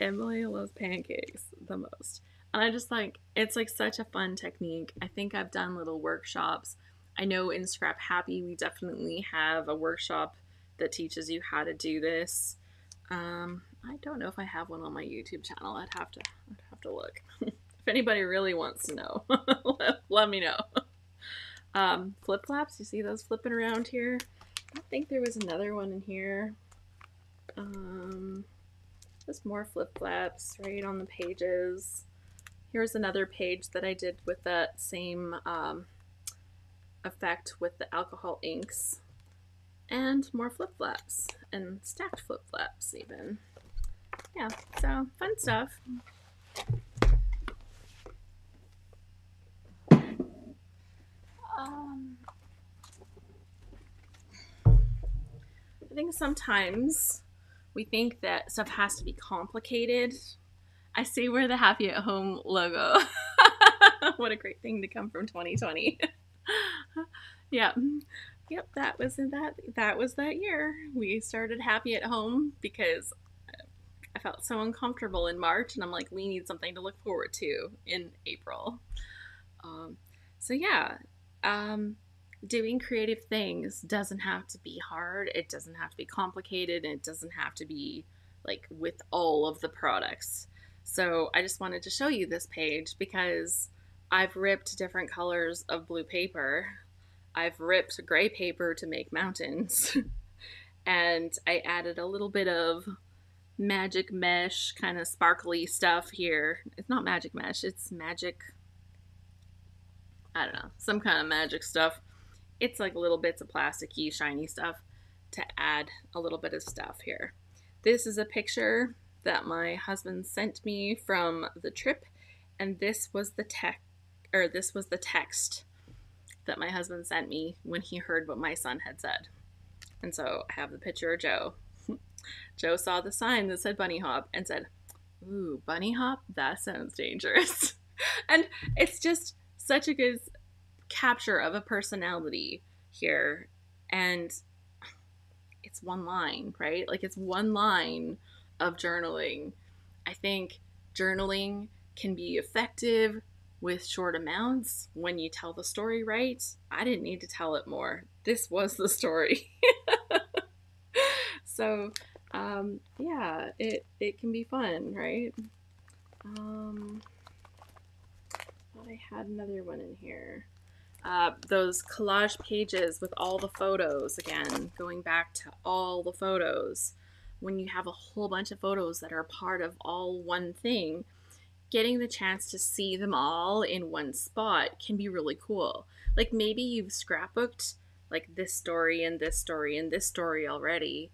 Emily loves pancakes the most, and I just like it's like such a fun technique. I think I've done little workshops. I know in ScrapHappy we definitely have a workshop that teaches you how to do this. Um, I don't know if I have one on my YouTube channel. I'd have to I'd have to look. if anybody really wants to know, let, me know. Um, flip flaps, you see those flipping around here? I think there was another one in here. Um, just more flip flaps right on the pages. Here's another page that I did with that same um, effect with the alcohol inks. And more flip-flops and stacked flip-flops even. Yeah, so fun stuff. Um, I think sometimes we think that stuff has to be complicated. I see where the Happy at Home logo. what a great thing to come from 2020. yeah. Yep, that was in that that was that year. We started Happy at Home because I felt so uncomfortable in March and I'm like we need something to look forward to in April. Um, so yeah, um, doing creative things doesn't have to be hard. It doesn't have to be complicated. And it doesn't have to be like with all of the products. So I just wanted to show you this page because I've ripped different colors of blue paper. I've ripped gray paper to make mountains. and I added a little bit of magic mesh kind of sparkly stuff here. It's not magic mesh, it's magic I don't know, some kind of magic stuff. It's like little bits of plasticky shiny stuff to add a little bit of stuff here. This is a picture that my husband sent me from the trip and this was the tech or this was the text that my husband sent me when he heard what my son had said. And so I have the picture of Joe. Joe saw the sign that said bunny hop and said, Ooh, bunny hop? That sounds dangerous. and it's just such a good capture of a personality here. And it's one line, right? Like it's one line of journaling. I think journaling can be effective with short amounts when you tell the story right. I didn't need to tell it more. This was the story. so, um, yeah, it it can be fun, right? Um, thought I had another one in here. Uh, those collage pages with all the photos again, going back to all the photos. When you have a whole bunch of photos that are part of all one thing, getting the chance to see them all in one spot can be really cool. Like maybe you've scrapbooked like this story and this story and this story already,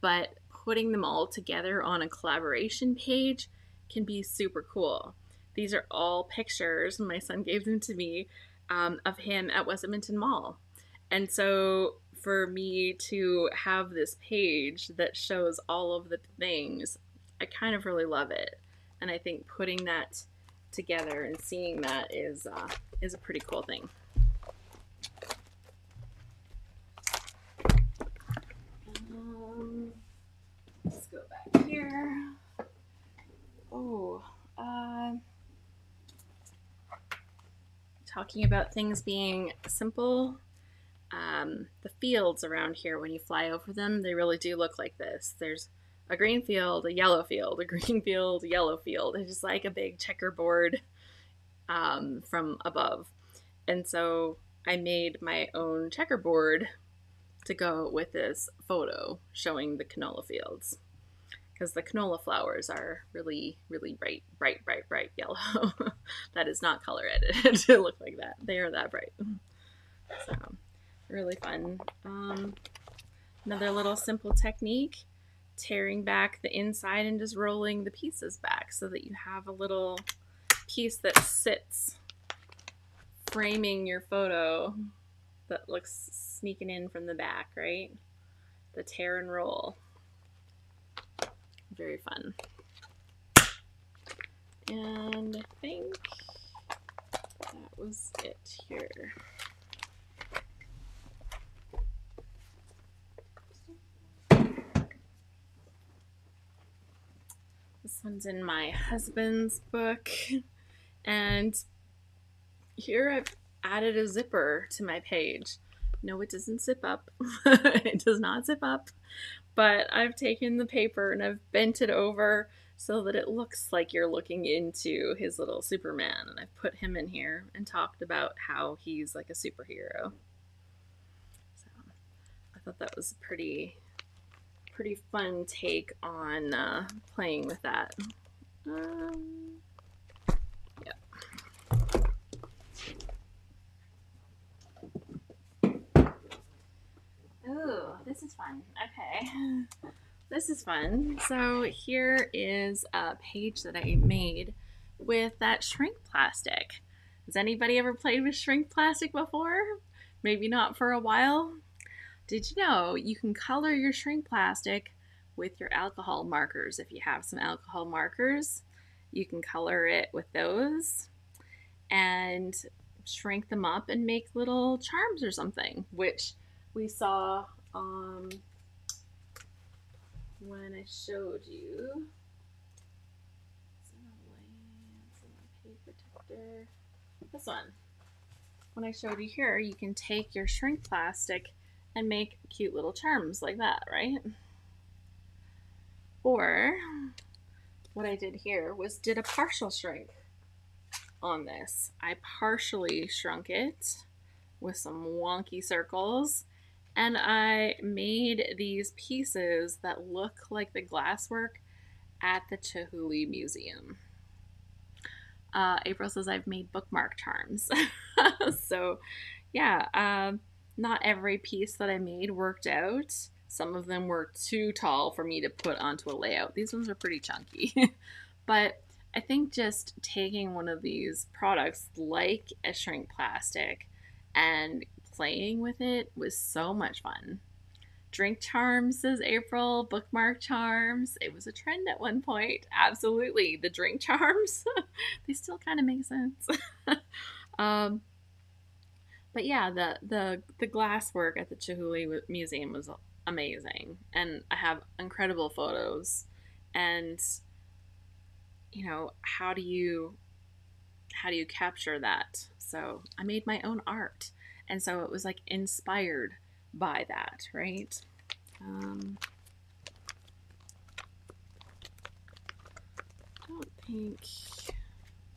but putting them all together on a collaboration page can be super cool. These are all pictures, my son gave them to me, um, of him at West Edmonton Mall. And so for me to have this page that shows all of the things, I kind of really love it and I think putting that together and seeing that is uh, is a pretty cool thing. Um, let's go back here. Oh, uh, talking about things being simple. Um, the fields around here, when you fly over them, they really do look like this. There's a green field, a yellow field, a green field, a yellow field. It's just like a big checkerboard um, from above. And so I made my own checkerboard to go with this photo showing the canola fields because the canola flowers are really, really bright, bright, bright, bright yellow. that is not color edited to look like that. They are that bright. So, really fun. Um, another little simple technique tearing back the inside and just rolling the pieces back so that you have a little piece that sits framing your photo that looks sneaking in from the back, right? The tear and roll. Very fun. And I think that was it here. One's in my husband's book. And here I've added a zipper to my page. No, it doesn't zip up. it does not zip up. But I've taken the paper and I've bent it over so that it looks like you're looking into his little Superman. And I've put him in here and talked about how he's like a superhero. So I thought that was pretty pretty fun take on uh, playing with that. Um. Ooh, this is fun. Okay. This is fun. So here is a page that I made with that shrink plastic. Has anybody ever played with shrink plastic before? Maybe not for a while. Did you know you can color your shrink plastic with your alcohol markers? If you have some alcohol markers, you can color it with those and shrink them up and make little charms or something, which we saw um, when I showed you. This one. When I showed you here, you can take your shrink plastic and make cute little charms like that, right? Or what I did here was did a partial shrink on this. I partially shrunk it with some wonky circles and I made these pieces that look like the glasswork at the Chihuly Museum. Uh, April says I've made bookmark charms. so, yeah, um, not every piece that I made worked out. Some of them were too tall for me to put onto a layout. These ones are pretty chunky. but I think just taking one of these products like a shrink plastic and playing with it was so much fun. Drink charms, says April. Bookmark charms. It was a trend at one point. Absolutely. The drink charms, they still kind of make sense. um, but yeah, the, the, the glass work at the Chihuly Museum was amazing. And I have incredible photos. And, you know, how do you how do you capture that? So I made my own art. And so it was like inspired by that, right? Um, I don't think,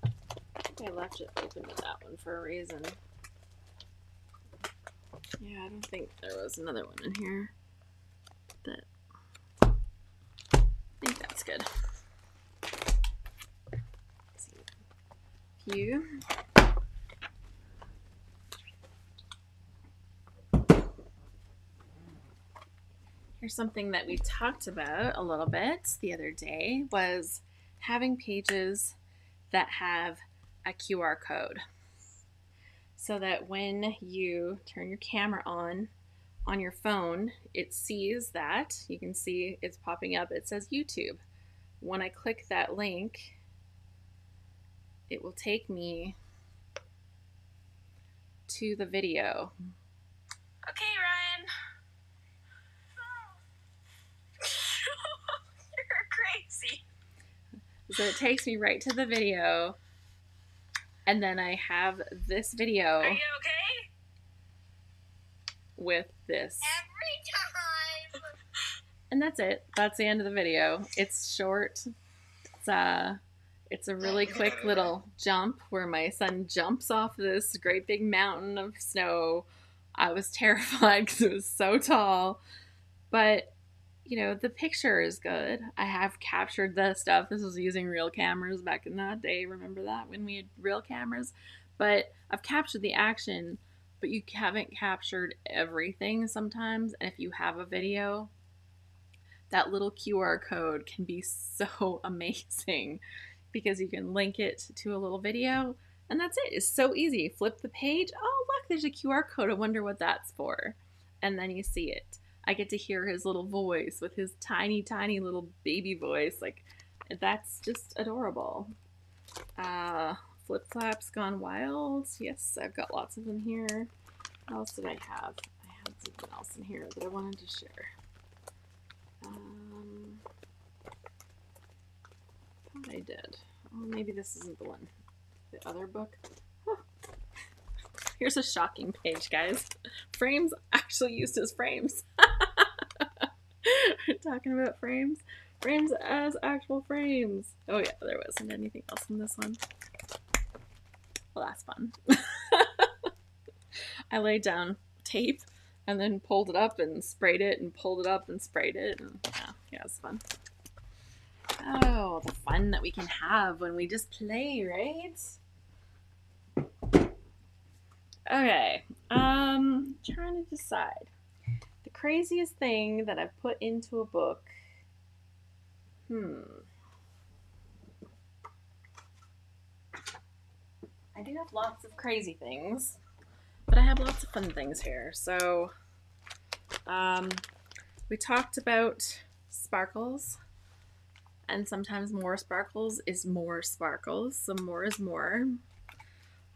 I think I left it open to that one for a reason. Yeah, I don't think there was another one in here that I think that's good. Few. Here's something that we talked about a little bit the other day was having pages that have a QR code so that when you turn your camera on on your phone, it sees that. You can see it's popping up. It says YouTube. When I click that link, it will take me to the video. Okay, Ryan. You're crazy. So it takes me right to the video. And then I have this video. Are you okay? With this. Every time. and that's it. That's the end of the video. It's short. It's uh it's a really quick little jump where my son jumps off this great big mountain of snow. I was terrified because it was so tall. But you know, the picture is good. I have captured the stuff. This was using real cameras back in that day. Remember that when we had real cameras? But I've captured the action, but you haven't captured everything sometimes. And if you have a video, that little QR code can be so amazing because you can link it to a little video and that's it. It's so easy. Flip the page. Oh, look, there's a QR code. I wonder what that's for. And then you see it. I get to hear his little voice with his tiny, tiny little baby voice. Like, that's just adorable. Uh, Flip Flaps Gone Wild. Yes, I've got lots of them here. What else did I have? I had something else in here that I wanted to share. Um, I I did. Oh, maybe this isn't the one. The other book. Here's a shocking page, guys. Frames actually used as frames. We're talking about frames. Frames as actual frames. Oh yeah, there wasn't anything else in this one. Well, that's fun. I laid down tape and then pulled it up and sprayed it and pulled it up and sprayed it. And yeah, yeah, it's fun. Oh, the fun that we can have when we just play, right? Okay. Um, trying to decide. The craziest thing that I've put into a book. Hmm. I do have lots of crazy things, but I have lots of fun things here. So, um, we talked about sparkles, and sometimes more sparkles is more sparkles, so more is more.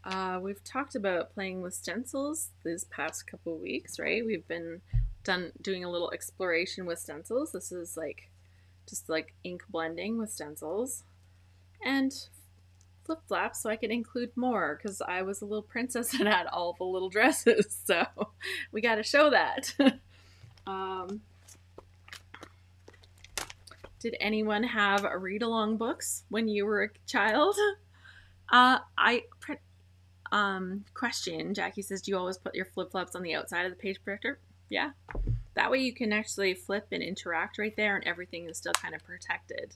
Uh, we've talked about playing with stencils these past couple weeks, right? We've been done doing a little exploration with stencils. This is like just like ink blending with stencils and flip flaps so I could include more because I was a little princess and had all the little dresses. So we got to show that. um, did anyone have read along books when you were a child? Uh, I. Um, question. Jackie says, "Do you always put your flip flops on the outside of the page protector?" Yeah. That way you can actually flip and interact right there, and everything is still kind of protected.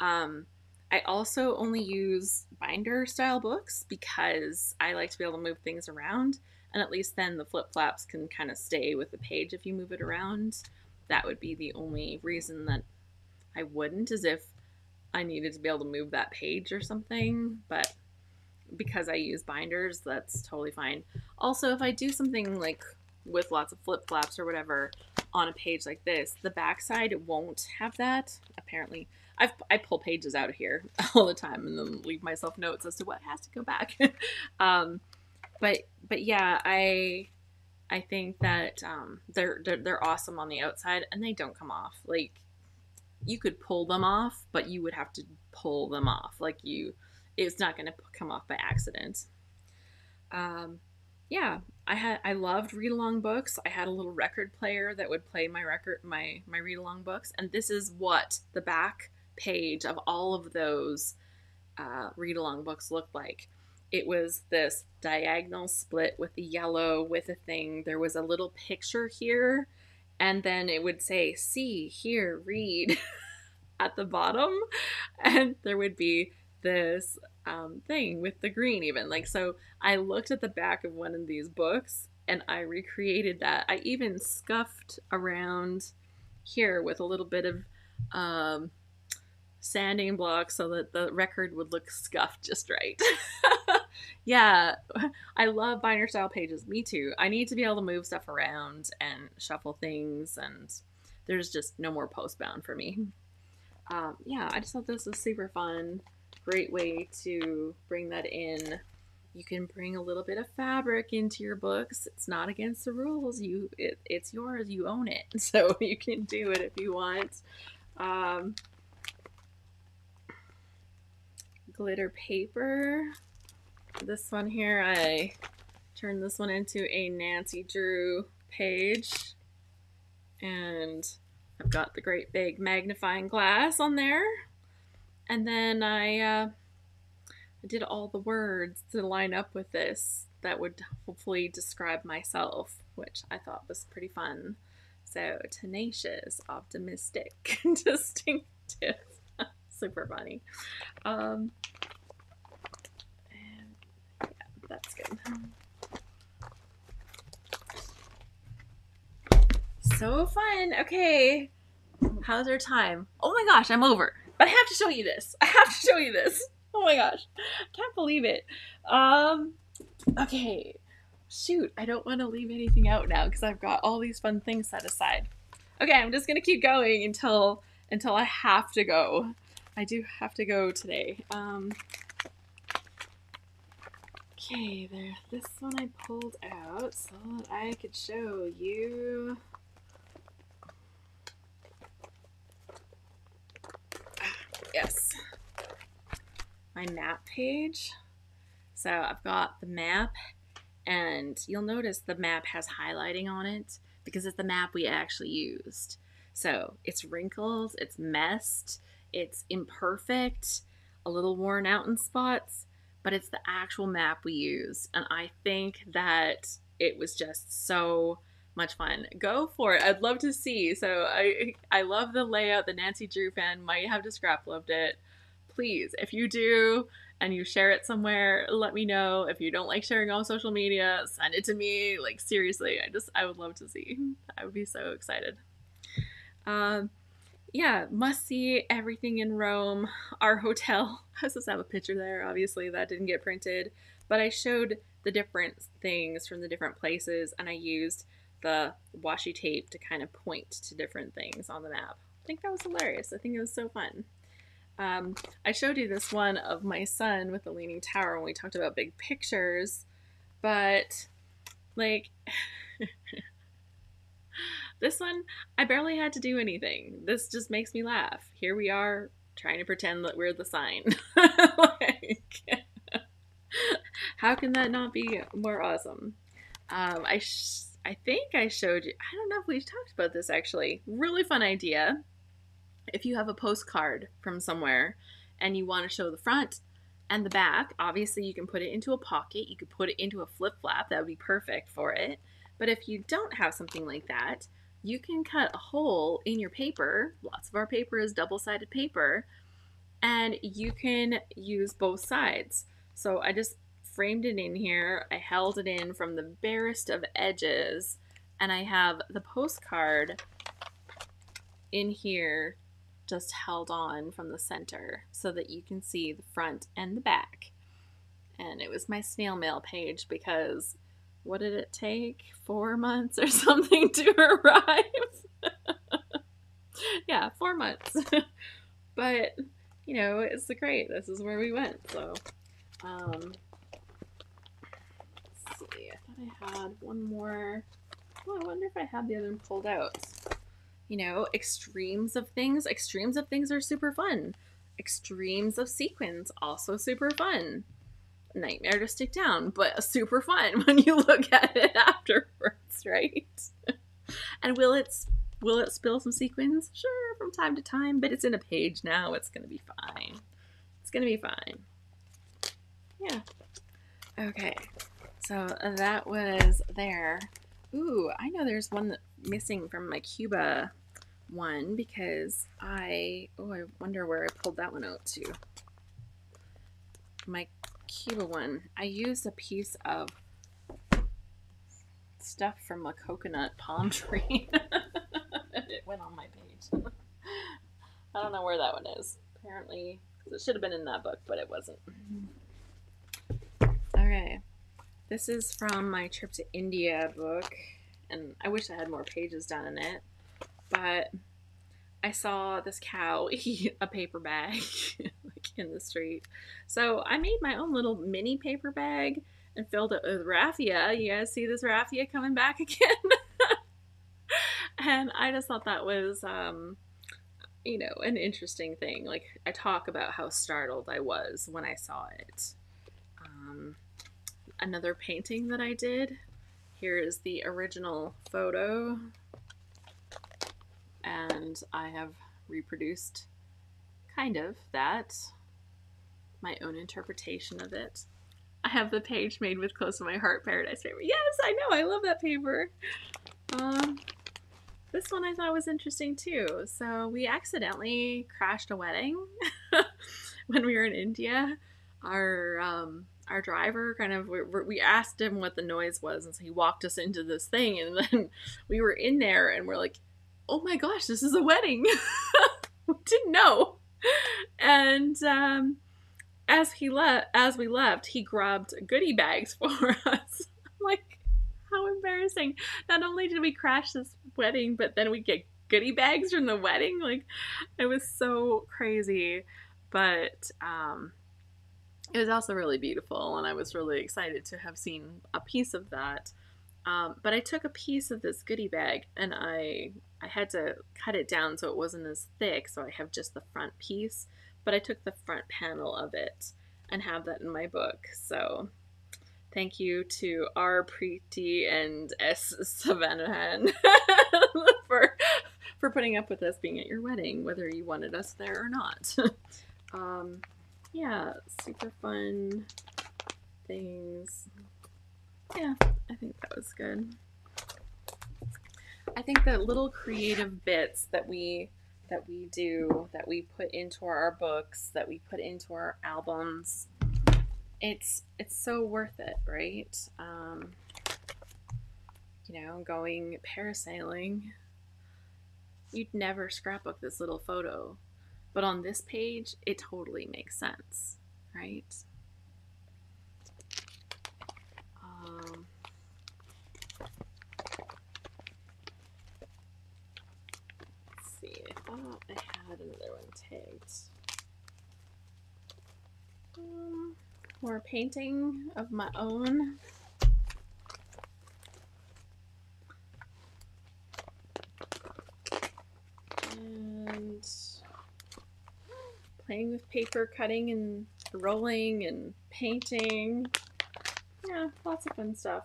Um, I also only use binder style books because I like to be able to move things around, and at least then the flip flops can kind of stay with the page if you move it around. That would be the only reason that I wouldn't, is if I needed to be able to move that page or something, but because I use binders, that's totally fine. Also, if I do something like with lots of flip flaps or whatever on a page like this, the backside won't have that. Apparently, I've, I pull pages out of here all the time and then leave myself notes as to what has to go back. um, but but yeah, I I think that um, they're, they're they're awesome on the outside and they don't come off. Like you could pull them off, but you would have to pull them off. Like you, it's not going to come off by accident. Um, yeah, I had I loved read along books. I had a little record player that would play my record my my read along books, and this is what the back page of all of those uh, read along books looked like. It was this diagonal split with the yellow with a thing. There was a little picture here, and then it would say "See here, read" at the bottom, and there would be this um, thing with the green even like so i looked at the back of one of these books and i recreated that. I even scuffed around here with a little bit of um, sanding block so that the record would look scuffed just right. Yeah i love binder style pages. Me too. I need to be able to move stuff around and shuffle things and there's just no more postbound for me. Um, yeah i just thought this was super fun great way to bring that in. You can bring a little bit of fabric into your books. It's not against the rules. You, it, it's yours. You own it, so you can do it if you want. Um, glitter paper. This one here, I turned this one into a Nancy Drew page, and I've got the great big magnifying glass on there and then I, uh, I did all the words to line up with this that would hopefully describe myself, which I thought was pretty fun. So tenacious, optimistic, distinctive, super funny. Um, and yeah, that's good. So fun. Okay. How's our time? Oh my gosh, I'm over. But I have to show you this. I have to show you this. Oh my gosh. I Can't believe it. Um okay. Shoot, I don't want to leave anything out now because I've got all these fun things set aside. Okay, I'm just gonna keep going until until I have to go. I do have to go today. Um Okay, there. This one I pulled out so that I could show you. Yes. My map page. So I've got the map, and you'll notice the map has highlighting on it because it's the map we actually used. So it's wrinkled, it's messed, it's imperfect, a little worn out in spots, but it's the actual map we used. And I think that it was just so much fun. Go for it. I'd love to see. So I I love the layout. The Nancy Drew fan might have to scrap loved it. Please, if you do and you share it somewhere, let me know. If you don't like sharing on social media, send it to me. Like seriously, I just I would love to see. I would be so excited. Um yeah, must see everything in Rome. Our hotel. I just have a picture there. Obviously, that didn't get printed, but I showed the different things from the different places, and I used the washi tape to kind of point to different things on the map. I think that was hilarious. I think it was so fun. Um, I showed you this one of my son with the Leaning Tower when we talked about big pictures, but like this one, I barely had to do anything. This just makes me laugh. Here we are trying to pretend that we're the sign. like, how can that not be more awesome? Um, I I think I showed you. I don't know if we've talked about this actually. Really fun idea. If you have a postcard from somewhere and you want to show the front And the back, obviously, you can put it into a pocket. You could put it into a flip flap. That would be perfect for it. But if you don't have something like that, you can cut a hole in your paper. Lots of our paper is double sided paper. And you can use both sides. So I just framed it in here. I held it in from the barest of edges. And I have the postcard in here just held on from the center so that you can see the front and the back. And it was my snail mail page because what did it take? Four months or something to arrive? yeah, four months. but, you know, it's great. This is where we went. So, um, thought I had one more. Oh, I wonder if I had the other one pulled out you know, extremes of things. Extremes of things are super fun. Extremes of sequins also super fun. Nightmare to stick down, but super fun when you look at it afterwards, right? and will it will it spill some sequins? Sure, from time to time, but it's in a page now. It's gonna be fine. It's gonna be fine. Yeah. Okay. So that was there. Ooh, I know there's one missing from my Cuba one because I oh I wonder where I pulled that one out to. My Cuba one. I used a piece of stuff from a coconut palm tree. it went on my page. I don't know where that one is. Apparently, it should have been in that book, but it wasn't. Mm-hmm. Okay. This is from my trip to India book and I wish I had more pages done in it. But I saw this cow eat a paper bag like in the street. So I made my own little mini paper bag and filled it with raffia. You guys see this raffia coming back again? and I just thought that was um you know, an interesting thing. Like I talk about how startled I was when I saw it. Um, another painting that I did here is the original photo. And I have reproduced kind of that, my own interpretation of it. I have the page made with Close to My Heart Paradise paper. Yes, I know, I love that paper. Um, this one I thought was interesting too. So we accidentally crashed a wedding when we were in India. Our um, our driver kind of we asked him what the noise was and so he walked us into this thing and then we were in there and we're like oh my gosh this is a wedding. We didn't know. And um, as he left as we left he grabbed goodie bags for us. Like how embarrassing. Not only did we crash this wedding but then we get goodie bags from the wedding. Like it was so crazy. But um it was also really beautiful, and I was really excited to have seen a piece of that. Um, but I took a piece of this goodie bag and I I had to cut it down so it wasn't as thick, so I have just the front piece. But I took the front panel of it and have that in my book. So thank you to R. Preeti and S. Savanahan for for putting up with us being at your wedding, whether you wanted us there or not. um, yeah, super fun things. Yeah, I think that was good. I think the little creative bits that we that we do, that we put into our books, that we put into our albums, it's it's so worth it, right? Um, you know, going parasailing, you'd never scrapbook this little photo but on this page, it totally makes sense, right? Um, let's see, I thought I had another one tagged. Um, more painting of my own. And playing with paper, cutting and rolling and painting. Yeah, lots of fun stuff.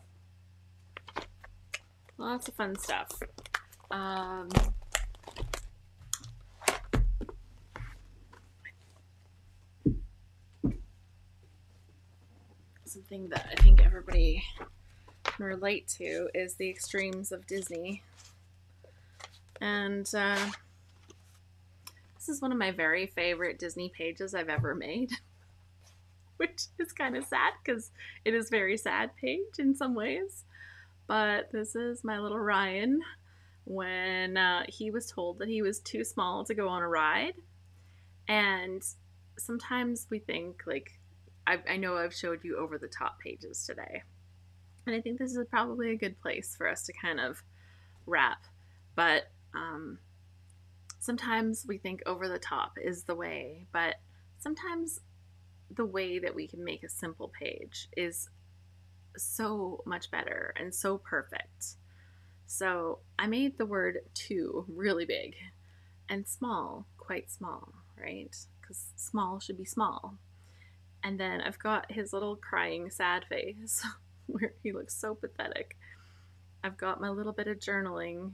Lots of fun stuff. Um, something that I think everybody can relate to is the extremes of Disney. And uh, this is one of my very favorite Disney pages I've ever made, which is kind of sad because it is very sad page in some ways. But this is my little Ryan when uh, he was told that he was too small to go on a ride. And sometimes we think, like, I, I know I've showed you over the top pages today. And I think this is probably a good place for us to kind of wrap. But um, sometimes we think over the top is the way, but sometimes the way that we can make a simple page is so much better and so perfect. So I made the word two really big and small quite small, right? Because small should be small. And then I've got his little crying sad face where he looks so pathetic. I've got my little bit of journaling,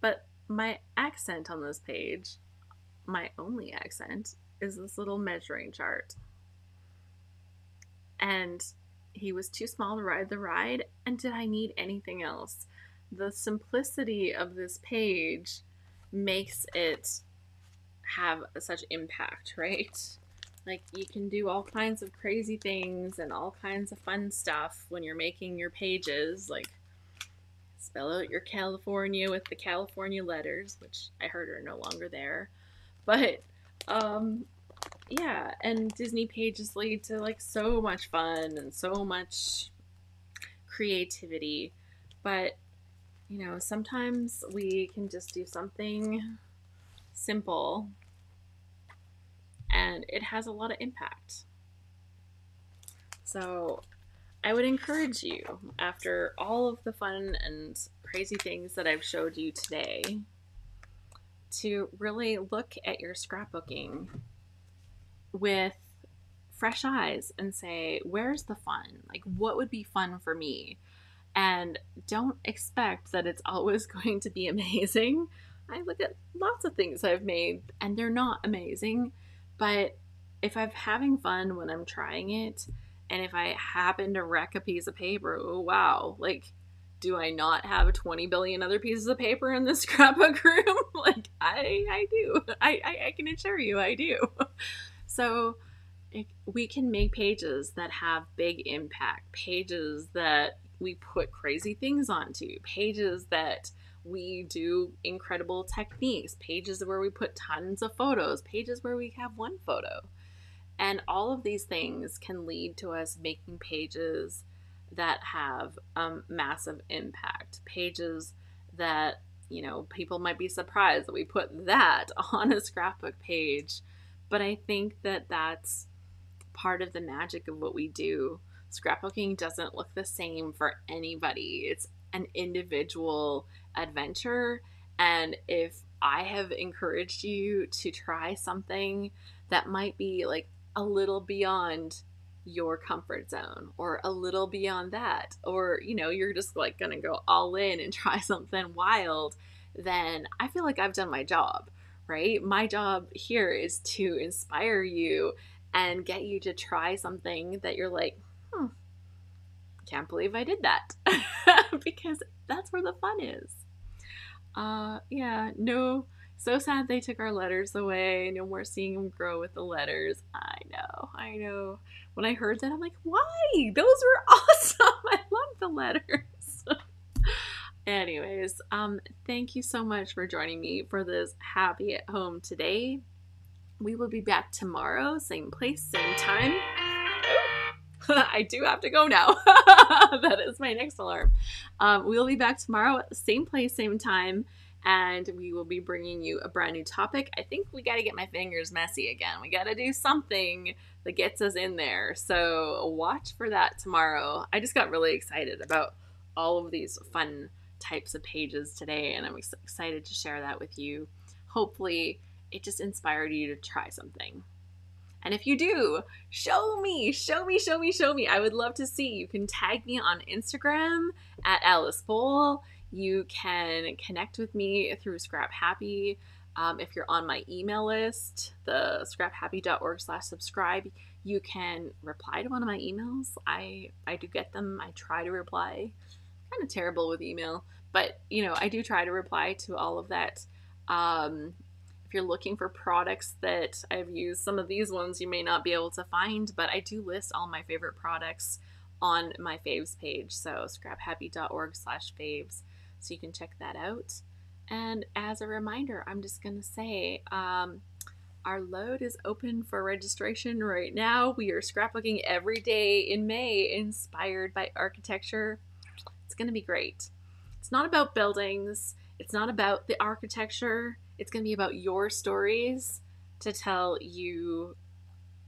but my accent on this page, my only accent, is this little measuring chart. And he was too small to ride the ride, and did I need anything else? The simplicity of this page makes it have such impact, right? Like you can do all kinds of crazy things and all kinds of fun stuff when you're making your pages, like spell out your California with the California letters, which I heard are no longer there. But um yeah, and Disney pages lead to like so much fun and so much creativity. But you know, sometimes we can just do something simple and it has a lot of impact. So I would encourage you, after all of the fun and crazy things that I've showed you today, to really look at your scrapbooking with fresh eyes and say, where's the fun? Like, what would be fun for me? And don't expect that it's always going to be amazing. I look at lots of things I've made and they're not amazing, but if I'm having fun when I'm trying it, and if I happen to wreck a piece of paper, oh wow, like do I not have 20 billion other pieces of paper in this scrapbook room? like I I do. I, I, I can assure you I do. so we can make pages that have big impact, pages that we put crazy things onto, pages that we do incredible techniques, pages where we put tons of photos, pages where we have one photo. And all of these things can lead to us making pages that have um, massive impact, pages that, you know, people might be surprised that we put that on a scrapbook page. But I think that that's part of the magic of what we do. Scrapbooking doesn't look the same for anybody. It's an individual adventure. And if I have encouraged you to try something that might be like a little beyond your comfort zone or a little beyond that, or you know, you're just like gonna go all in and try something wild, then I feel like I've done my job, right? My job here is to inspire you and get you to try something that you're like, hmm, can't believe I did that. because that's where the fun is. Uh, yeah, no, so sad they took our letters away. No more seeing them grow with the letters. I know, I know. When I heard that, I'm like, why? Those were awesome. I love the letters. Anyways, um, thank you so much for joining me for this happy at home today. We will be back tomorrow, same place, same time. I do have to go now. that is my next alarm. Um, we'll be back tomorrow same place, same time, and we will be bringing you a brand new topic. I think we got to get my fingers messy again. We got to do something that gets us in there. So watch for that tomorrow. I just got really excited about all of these fun types of pages today, and I'm excited to share that with you. Hopefully, it just inspired you to try something. And if you do, show me, show me, show me, show me. I would love to see. You can tag me on Instagram at Alice Boll. You can connect with me through ScrapHappy. Um, if you're on my email list, the scraphappy.org slash subscribe, You can reply to one of my emails. I I do get them. I try to reply. Kind of terrible with email, but you know I do try to reply to all of that. Um, if you're looking for products that I've used, some of these ones you may not be able to find, but I do list all my favorite products on my faves page. So scraphappy.org slash faves. So you can check that out. And as a reminder, I'm just going to say um, our LOAD is open for registration right now. We are scrapbooking every day in May, inspired by architecture. It's going to be great. It's not about buildings, it's not about the architecture. It's going to be about your stories to tell you,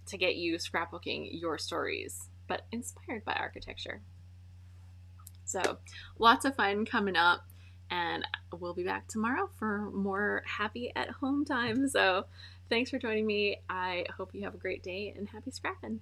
to get you scrapbooking your stories, but inspired by architecture. So, lots of fun coming up and we'll be back tomorrow for more happy at home time. So, thanks for joining me. I hope you have a great day and happy scrapping.